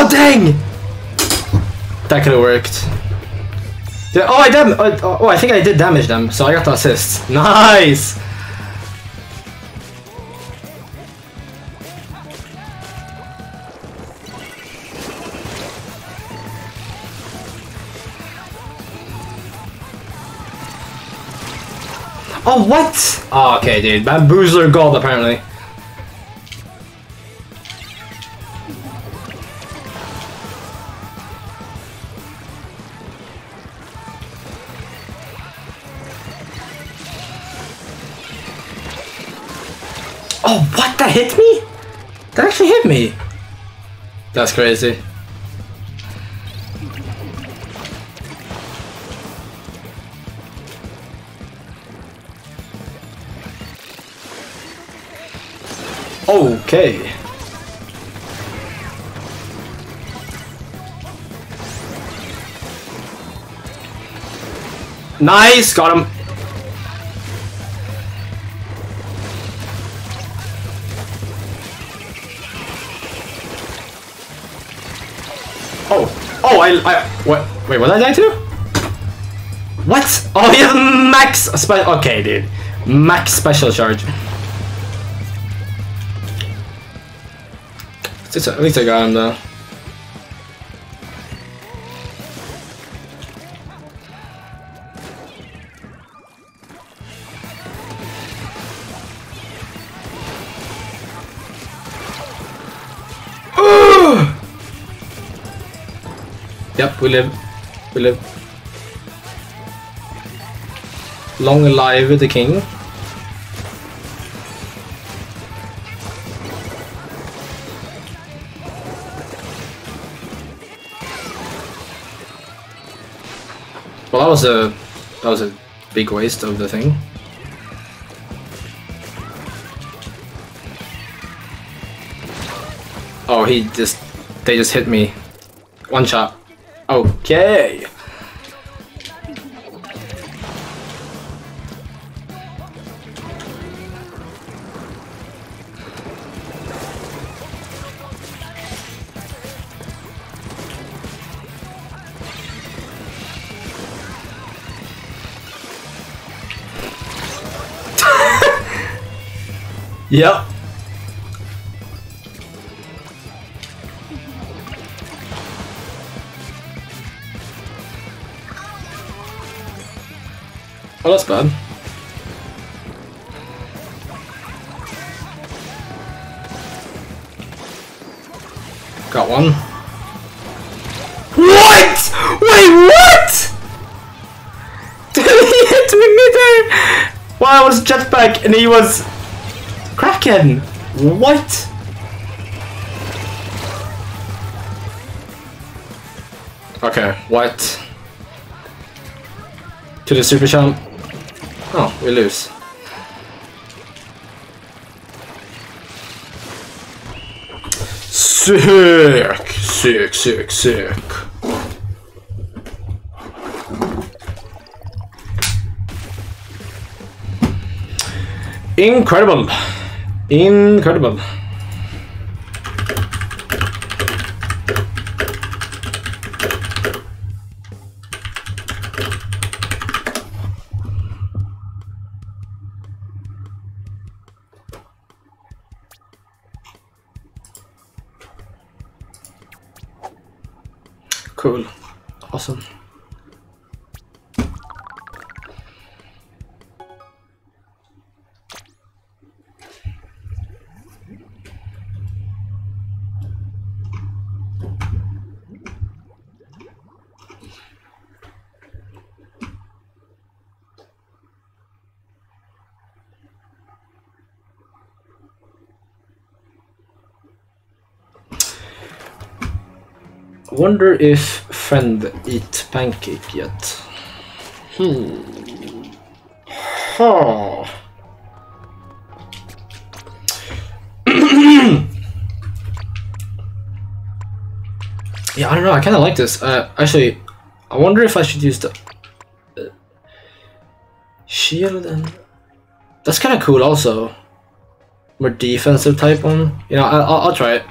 dang! That could have worked. Oh, I dam. Oh, oh, I think I did damage them, so I got the assist. Nice. Oh, what? Oh, okay, dude. Bamboozler gold, apparently. Oh, what? That hit me? That actually hit me. That's crazy. Okay. Nice, got him. Oh, oh, I, I, what? Wait, did I die to? What? Oh, yeah, max. Spe okay, dude. Max special charge. At least I got him though. Yep, we live. We live. Long live the king. Was a that was a big waste of the thing. Oh, he just they just hit me. One shot. Okay. Yep. Oh, that's bad. Got one. What? Wait, what? Did he hit me midair? Well, I was jetpack and he was Kraken. What? Okay, what? To the super champ. Oh, we lose. Sick, sick, sick, sick. Incredible. Incredible. Wonder if friend eat pancake yet. Hmm. Huh. yeah, I don't know. I kind of like this. Uh, actually, I wonder if I should use the uh, shield and that's kind of cool. Also, more defensive type one. You know, I, I'll, I'll try it.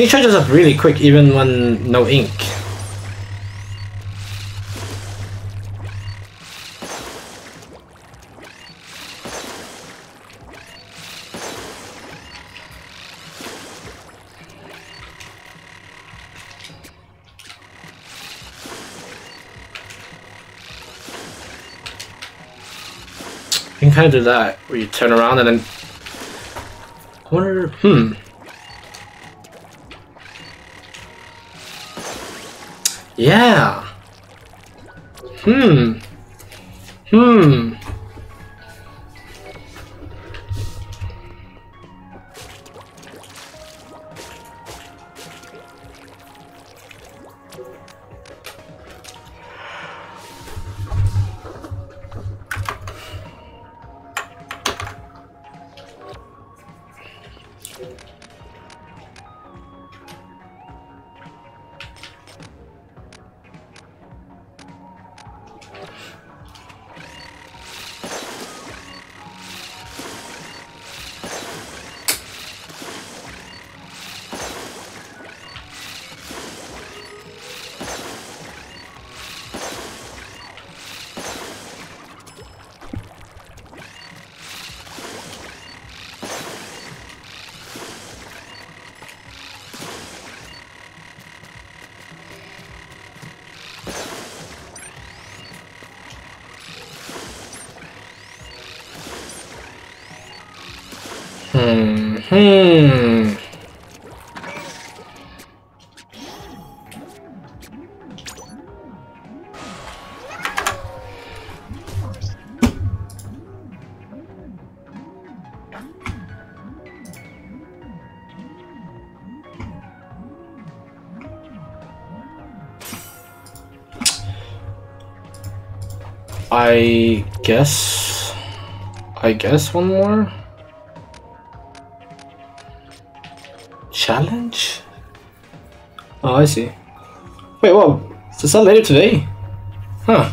He charges up really quick even when no ink. You can kind of do that, where you turn around and then... I wonder... Hmm. Yeah. Hmm. Hmm. I guess. I guess one more. Challenge? Oh, I see. Wait, what? Is that later today? Huh.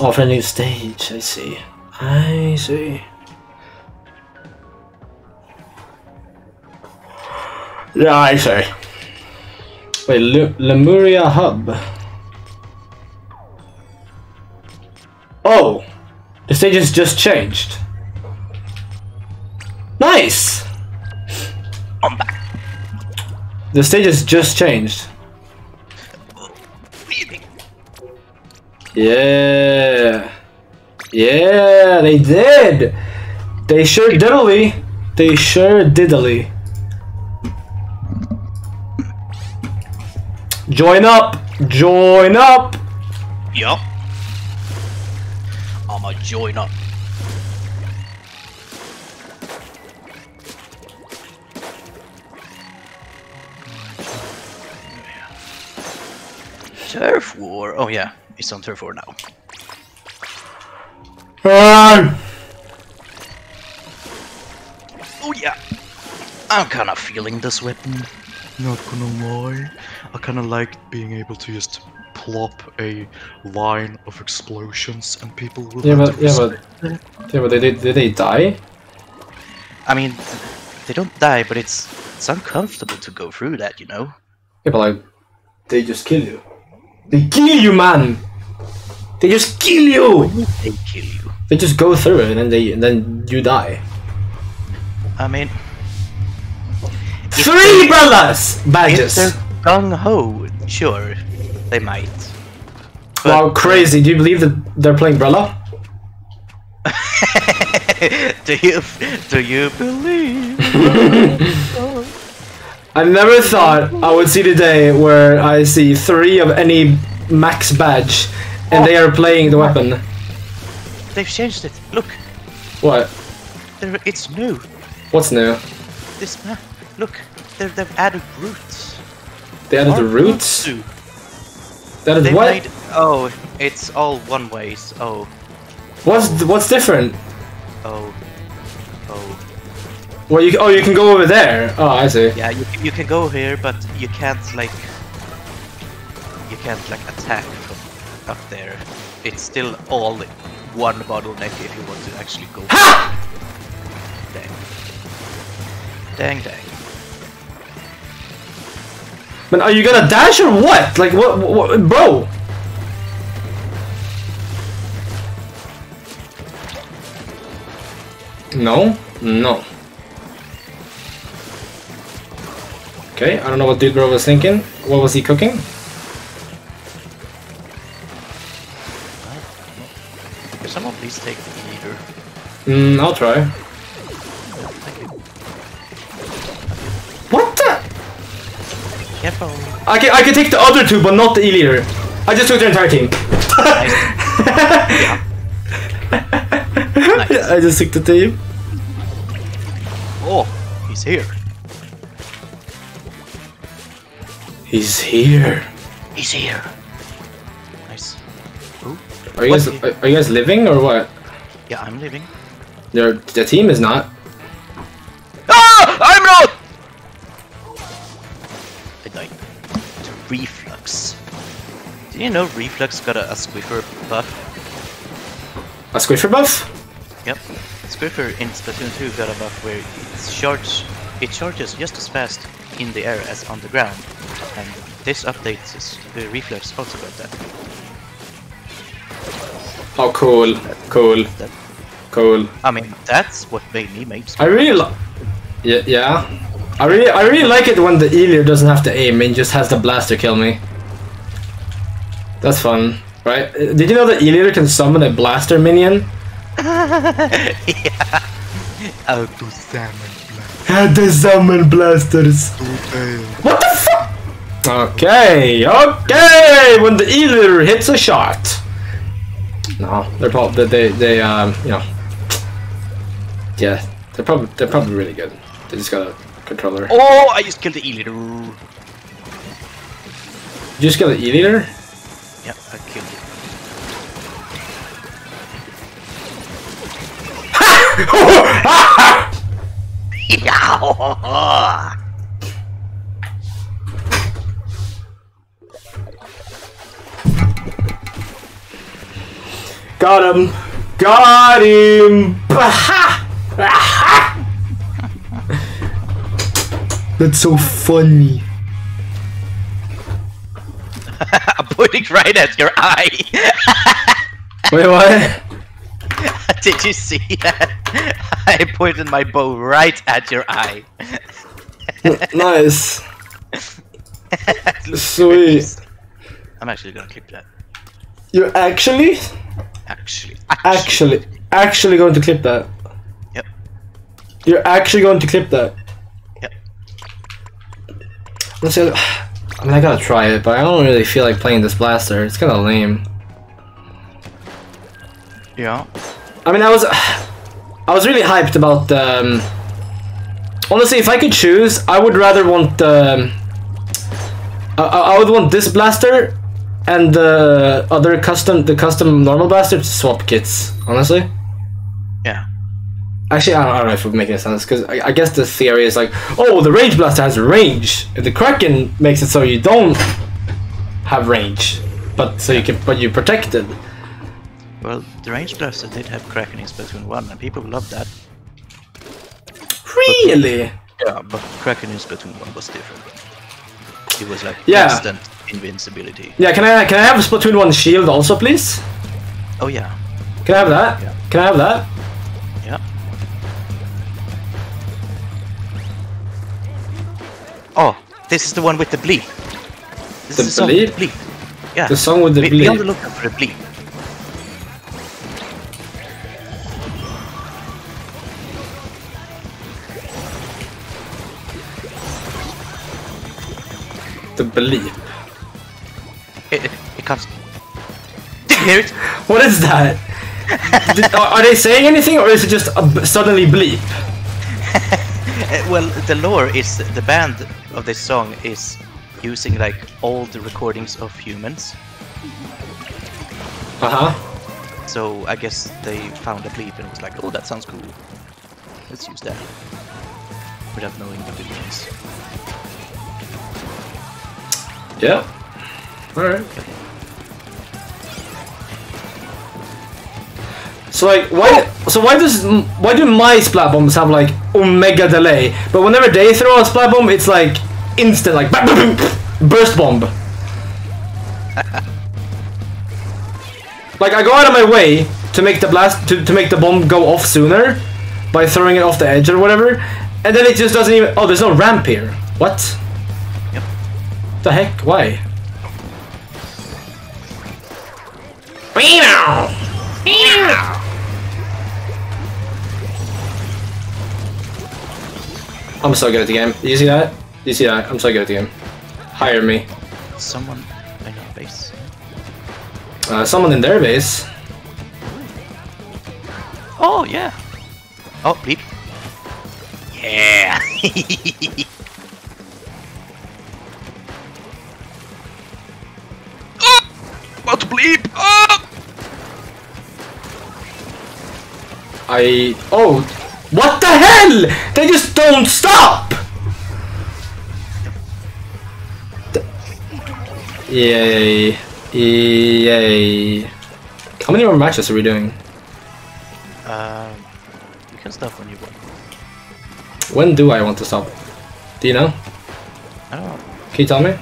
Oh, for a new stage, I see. I see. Yeah, I see. Wait, Lemuria Hub. Oh! The stage has just changed. Nice! I'm back. The stage has just changed. Yeah. Yeah, they did. They sure diddly. They sure diddly. Join up. Join up. Yup. I'ma join up. Turf War. Oh yeah, it's on Turf War now. Run. Oh yeah. I'm kinda feeling this weapon. Not gonna lie, I kinda like being able to just plop a line of explosions and people will Yeah, have but to yeah, but yeah, but they did. Did they die? I mean, they don't die, but it's it's uncomfortable to go through that, you know. Yeah, but like, they just kill you. They kill you, man. They just kill you. They kill you. They just go through it and then they and then you die. I mean, Three brothers if badges. they're gung ho, sure, they might. Wow, crazy! Do you believe that they're playing Brella? do you do you believe? I never thought I would see the day where I see three of any max badge, and they oh. are playing the weapon. They've changed it. Look, What? they're- it's new. What's new? This map. Look, they've, they've added roots. They added the roots. too. They added They what? made. Oh, it's all one ways. Oh, What's what's different? oh, oh. Well, you oh you can go over there. Oh, I see. Yeah, you you can go here, but you can't like. You can't like attack from up there. It's still all one bottleneck if you want to actually go. Ha! Dang. Dang, dang. But are you gonna dash or what? Like what, what bro? No, no. Okay, I don't know what Dude Bro was thinking. What was he cooking? Can someone please take the leader? Mm, I'll try. Careful. I can I can take the other two, but not the E leader. I just took the entire team. Nice. yeah. Nice. I just took the team. Oh, he's here. He's here. He's here. Nice. Ooh. Are you guys What? are, are you guys living or what? Yeah, I'm leaving. Their the team is not. Ah! I'm not! Reef-Lux. Do you know Reef-Lux got a, a Squiffer buff? A Squisher buff? Yep. Squiffer in Splatoon 2 got a buff where it's charge, it charges just as fast in the air as on the ground. And this update is the Reef-Lux also got that. Oh, cool, cool, that. cool. I mean, that's what made me make I really like. Yeah, yeah. I really, I really like it when the E-liter doesn't have to aim and just has the blaster kill me. That's fun, right? Uh, Did you know that E-liter can summon a blaster minion? yeah. Oh, to salmon black Had the summon blasters. What the fuck? Okay, okay. When the E-liter hits a shot. No, they're probably they they um you know. Yeah, they're probably they're probably really good. They just got a controller. Oh, I just killed the E-liter. just killed the E-liter? Yeah, I killed it. Yeah. Got him! Got him! Aha! Aha! That's so funny. I'm pointing right at your eye. Wait, what? Did you see that? I pointed my bow right at your eye. nice. Sweet. I'm actually gonna clip that. You're actually, Actually. actually, actually going to clip that. Yep. You're actually going to clip that. Let's see. I mean, I gotta try it, but I don't really feel like playing this blaster. It's kind of lame. Yeah. I mean, I was, I was really hyped about. Um, honestly, if I could choose, I would rather want. Um, I, I I would want this blaster, and the other custom, the custom normal blaster to swap kits. Honestly, Yeah. Actually, I don't, I don't know if it would make any sense because I, I guess the theory is like, oh, the range blaster has range, the Kraken makes it so you don't have range, but so you can, but you're protected. Well, the range blaster did have Kraken in Splatoon 1, and people loved that. Really? Yeah, but Kraken in Splatoon 1 was different. It was like Yeah. instant invincibility. Yeah. Can I can I have a Splatoon one shield also, please? Oh yeah, Can I have that? Yeah. Can I have that? Oh, this is the one with the bleep. This The is with bleep? bleep. Yeah. The song with the be, be on the bleep. lookout for the bleep. The bleep. It, it, it comes. Did you hear it? What is that? Did- are are they saying anything, or is it just a b- suddenly bleep? Uh, well, the lore is the band of this song is using like old recordings of humans. Uh huh. So I guess they found a bleep and was like, oh, that sounds cool. Let's use that. Without knowing what it means. Yeah. All right. So like, why? So why does why do my splat bombs have like omega delay, but whenever they throw a splat bomb, it's like instant, like burst bomb. like I go out of my way to make the blast to, to make the bomb go off sooner by throwing it off the edge or whatever, and then it just doesn't even. Oh, there's no ramp here. What? Yep. The heck? Why? I'm so good at the game. You see that? You see that? I'm so good at the game. Hire me. Someone in our base. Uh, someone in their base. Oh yeah. Oh bleep. Yeah. About to bleep! Ah! I. Oh! What the hell? They just don't stop! Yay. Yay. How many more matches are we doing? um, you can stop when you want. When do I want to stop? Do you know? I don't know. Can you tell me?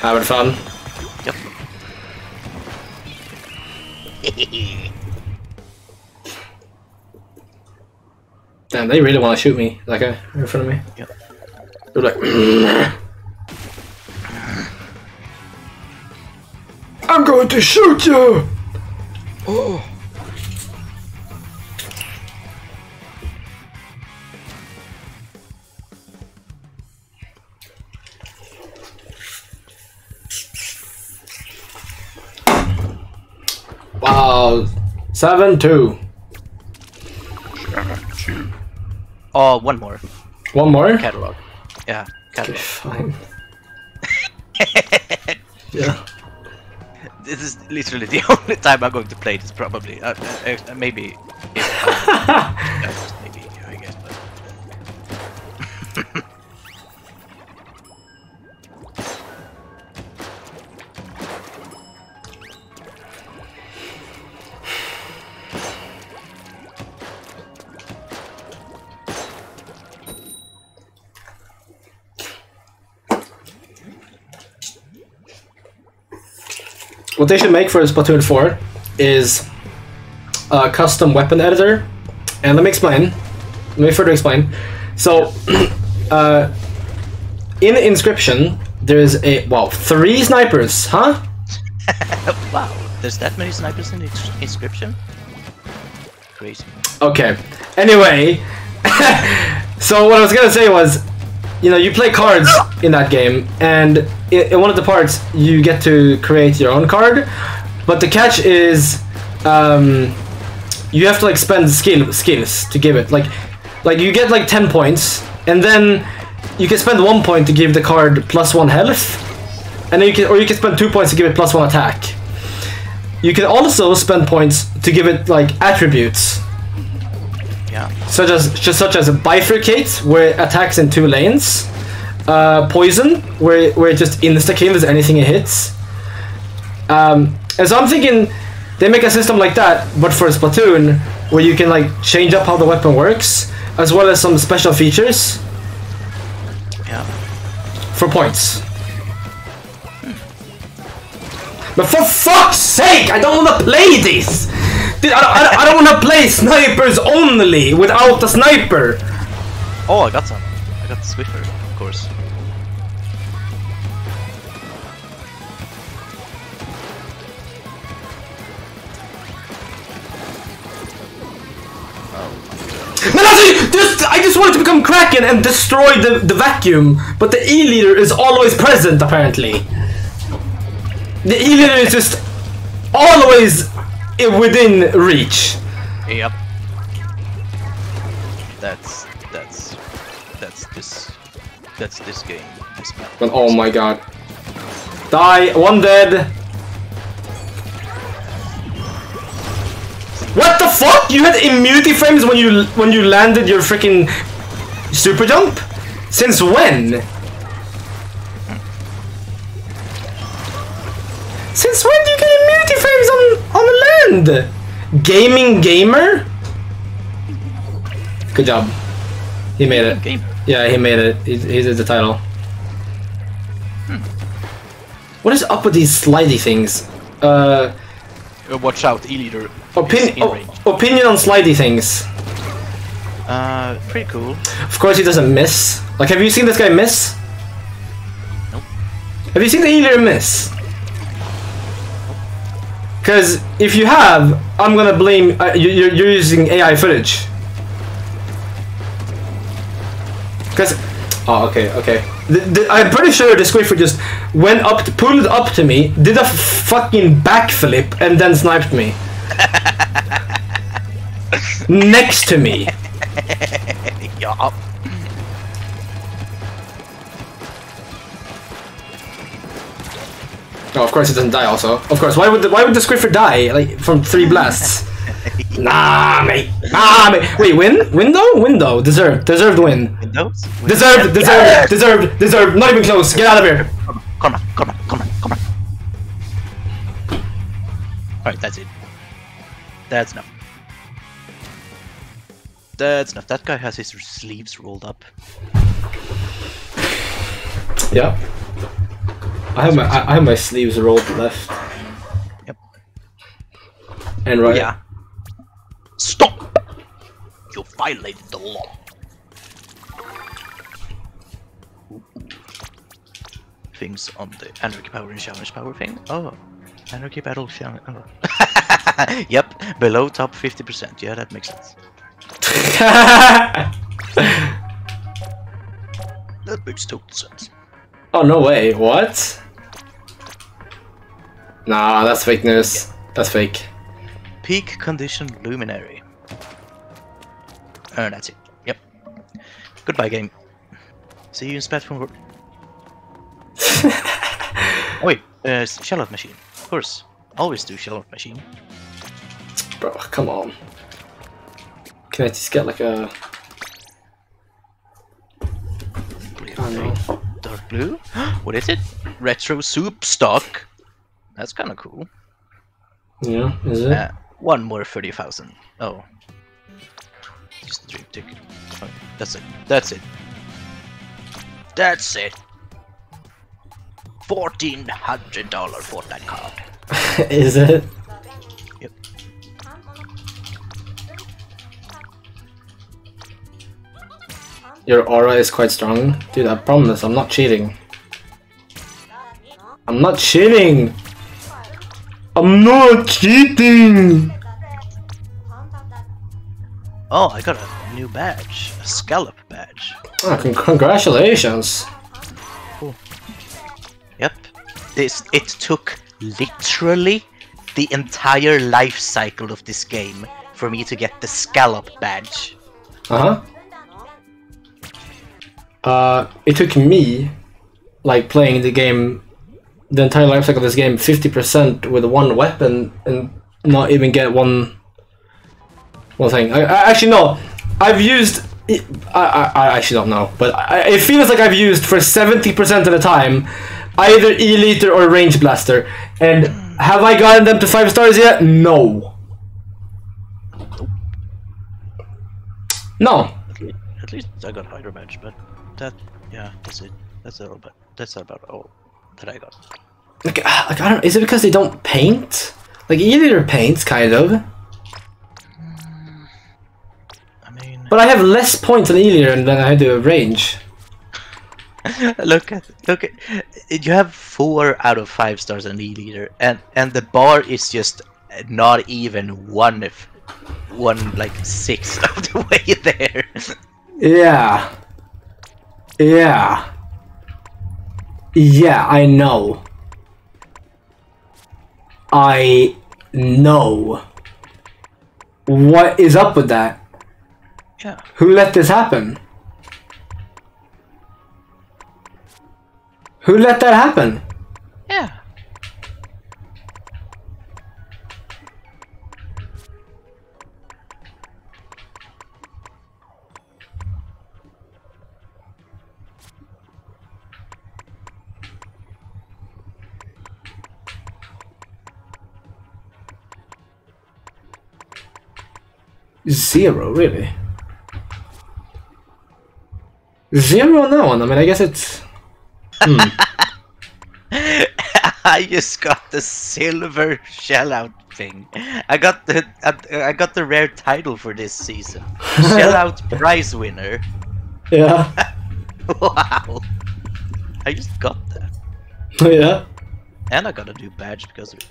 Having fun. yep. Damn, they really want to shoot me, like uh, in front of me. Yep. They're like, I'm going to shoot you. Oh! Seven two. Oh, one more. One more. Catalog. Yeah, Okay, catalog. fine. yeah. This is literally the only time I'm going to play this, probably. Uh, uh, uh, maybe. they should make for Splatoon 4 is a custom weapon editor. And let me explain. Let me further explain. So, uh, in Inscryption, there's a well, three snipers, huh? wow, there's that many snipers in the inscryption? Crazy. Okay. Anyway, so what I was gonna say was, you know, you play cards in that game, and in, one of the parts you get to create your own card, but the catch is, um, you have to like spend skill skills to give it. Like, like you get like ten points, and then you can spend one point to give the card plus one health, and then you can, or you can spend two points to give it plus one attack. You can also spend points to give it like attributes Yeah. such as just such as a bifurcate, where it attacks in two lanes, uh, poison, where where it just insta kills anything it hits. Um, and so I'm thinking they make a system like that, but for Splatoon, where you can like change up how the weapon works, as well as some special features Yeah. for points. But for fuck's sake, I don't want to play this. Dude, I don't, I don't, don't want to play snipers only without a sniper. Oh, I got some. I got the Swiffer, I just wanted to become Kraken and destroy the, the vacuum, but the E leader is always present apparently. The E leader is just always within reach. Yep. That's that's that's this that's this game. This map. But oh my god. Die, one dead. Fuck? You had immunity frames when you when you landed your freaking super jump? Since when? Since when do you get immunity frames on on the land? Gaming gamer? Good job. He made it. Game. Yeah, he made it. He's, he did the title. What is up with these slidey things? Uh, Uh, watch out, E-liter. Is opin- o- opinion on slidey things. Uh, pretty cool. Of course, he doesn't miss. Like, have you seen this guy miss? Nope. Have you seen the healer miss? Because if you have, I'm gonna blame. Uh, you, you're, you're using AI footage. Because. Oh, okay, okay. The, the, I'm pretty sure the Squiffer just went up, to, pulled up to me, did a fucking backflip, and then sniped me. Next to me. Yeah. Oh, of course he doesn't die. Also, of course. Why would the, why would the Squiffer die like from three blasts? nah, mate. Nah, mate. Wait, win? Window? Window. Deserved. Deserved win. Windows. Deserved. Deserved. Deserved. Deserved. Not even close. Get out of here. Come on, come on, come on, come on. Alright, that's it. That's enough. That's enough. That guy has his sleeves rolled up. Yeah. I have my I I have my sleeves rolled left Yep. and right. Yeah. Stop! You violated the law. Things on the Anarchy Power and Challenge Power thing. Oh. Anarchy Battle Challenge. Oh. yep, below top 50%. Yeah, that makes sense. That makes total sense. oh no way. What? Nah, that's fake news. That's fake. Peak Condition Luminary. Oh, that's it. Yep. Goodbye, game. See you in World. oh, wait, uh, Shell-Out Machine. Of course. Always do Shell-Out Machine. Bro, come on. Can I just get like a Blue no. Fade. Dark blue? what is it? Retro Soup Stock. That's kind of cool. yeah? Is it? Uh, one more 30,000. Oh. Just a dream ticket. Oh, that's it. That's it. That's it. $1,400 for that card. Is it? Yep. Your aura is quite strong. Dude, I promise, I'm not cheating. I'm not cheating! I'm not cheating! Oh, I got a new badge, a scallop badge. Ah, con- congratulations. Yep. This it took literally the entire life cycle of this game for me to get the scallop badge. Uh-huh. Uh, it took me, like, playing the game, the entire life cycle of this game, 50% with one weapon and not even get one one thing. I, I actually no, I've used. I, I, I actually don't know, but I, it feels like I've used for seventy percent of the time either E-liter or range blaster. And have I gotten them to five stars yet? No. No. At least, I got Hydro badge, but that yeah, that's it. That's a little bit. That's about all that I got. Like, ah, like I don't. Is it because they don't paint? Like E-liter paints, kind of. I mean, But I have less points on E-liter than I do range. look at look at you have four out of five stars on E and and the bar is just not even one if one like sixth of the way there. Yeah. Yeah. Yeah, I know. I know. What is up with that? yeah. Who let this happen? Who let that happen? Yeah. Zero, really? Zero on that one. I mean, I guess it's. Hmm. I just got the silver shell out thing. I got the I I got the rare title for this season. Shell out prize winner. yeah. Wow. I just got that. yeah. And I got a new badge because of it.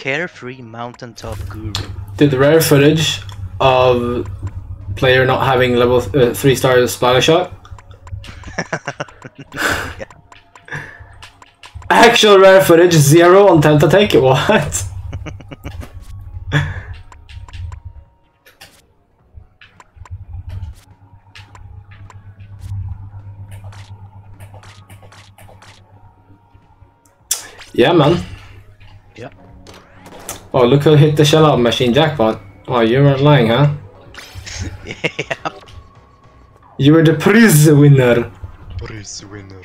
Carefree mountaintop guru. Did the rare footage of player not having level uh, three stars splatter shot? Actual rare footage zero on Tentatek. What? yeah, man. Yeah. Oh, look who hit the shell out machine jackpot. Oh, you weren't lying, huh? yeah. You were the prize winner. Prize winner.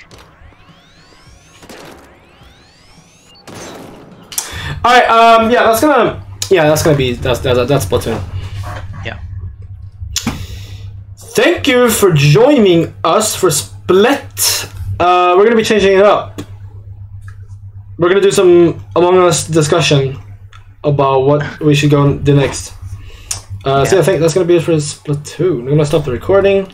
Alright, um, yeah, that's gonna, yeah, that's gonna be, that's, that's, that's Splatoon. Yeah. Thank you for joining us for Split. Uh, we're gonna be changing it up. We're gonna do some Among Us discussion about what we should go and do next. Uh, So I think that's gonna be it for Splatoon. I'm gonna stop the recording.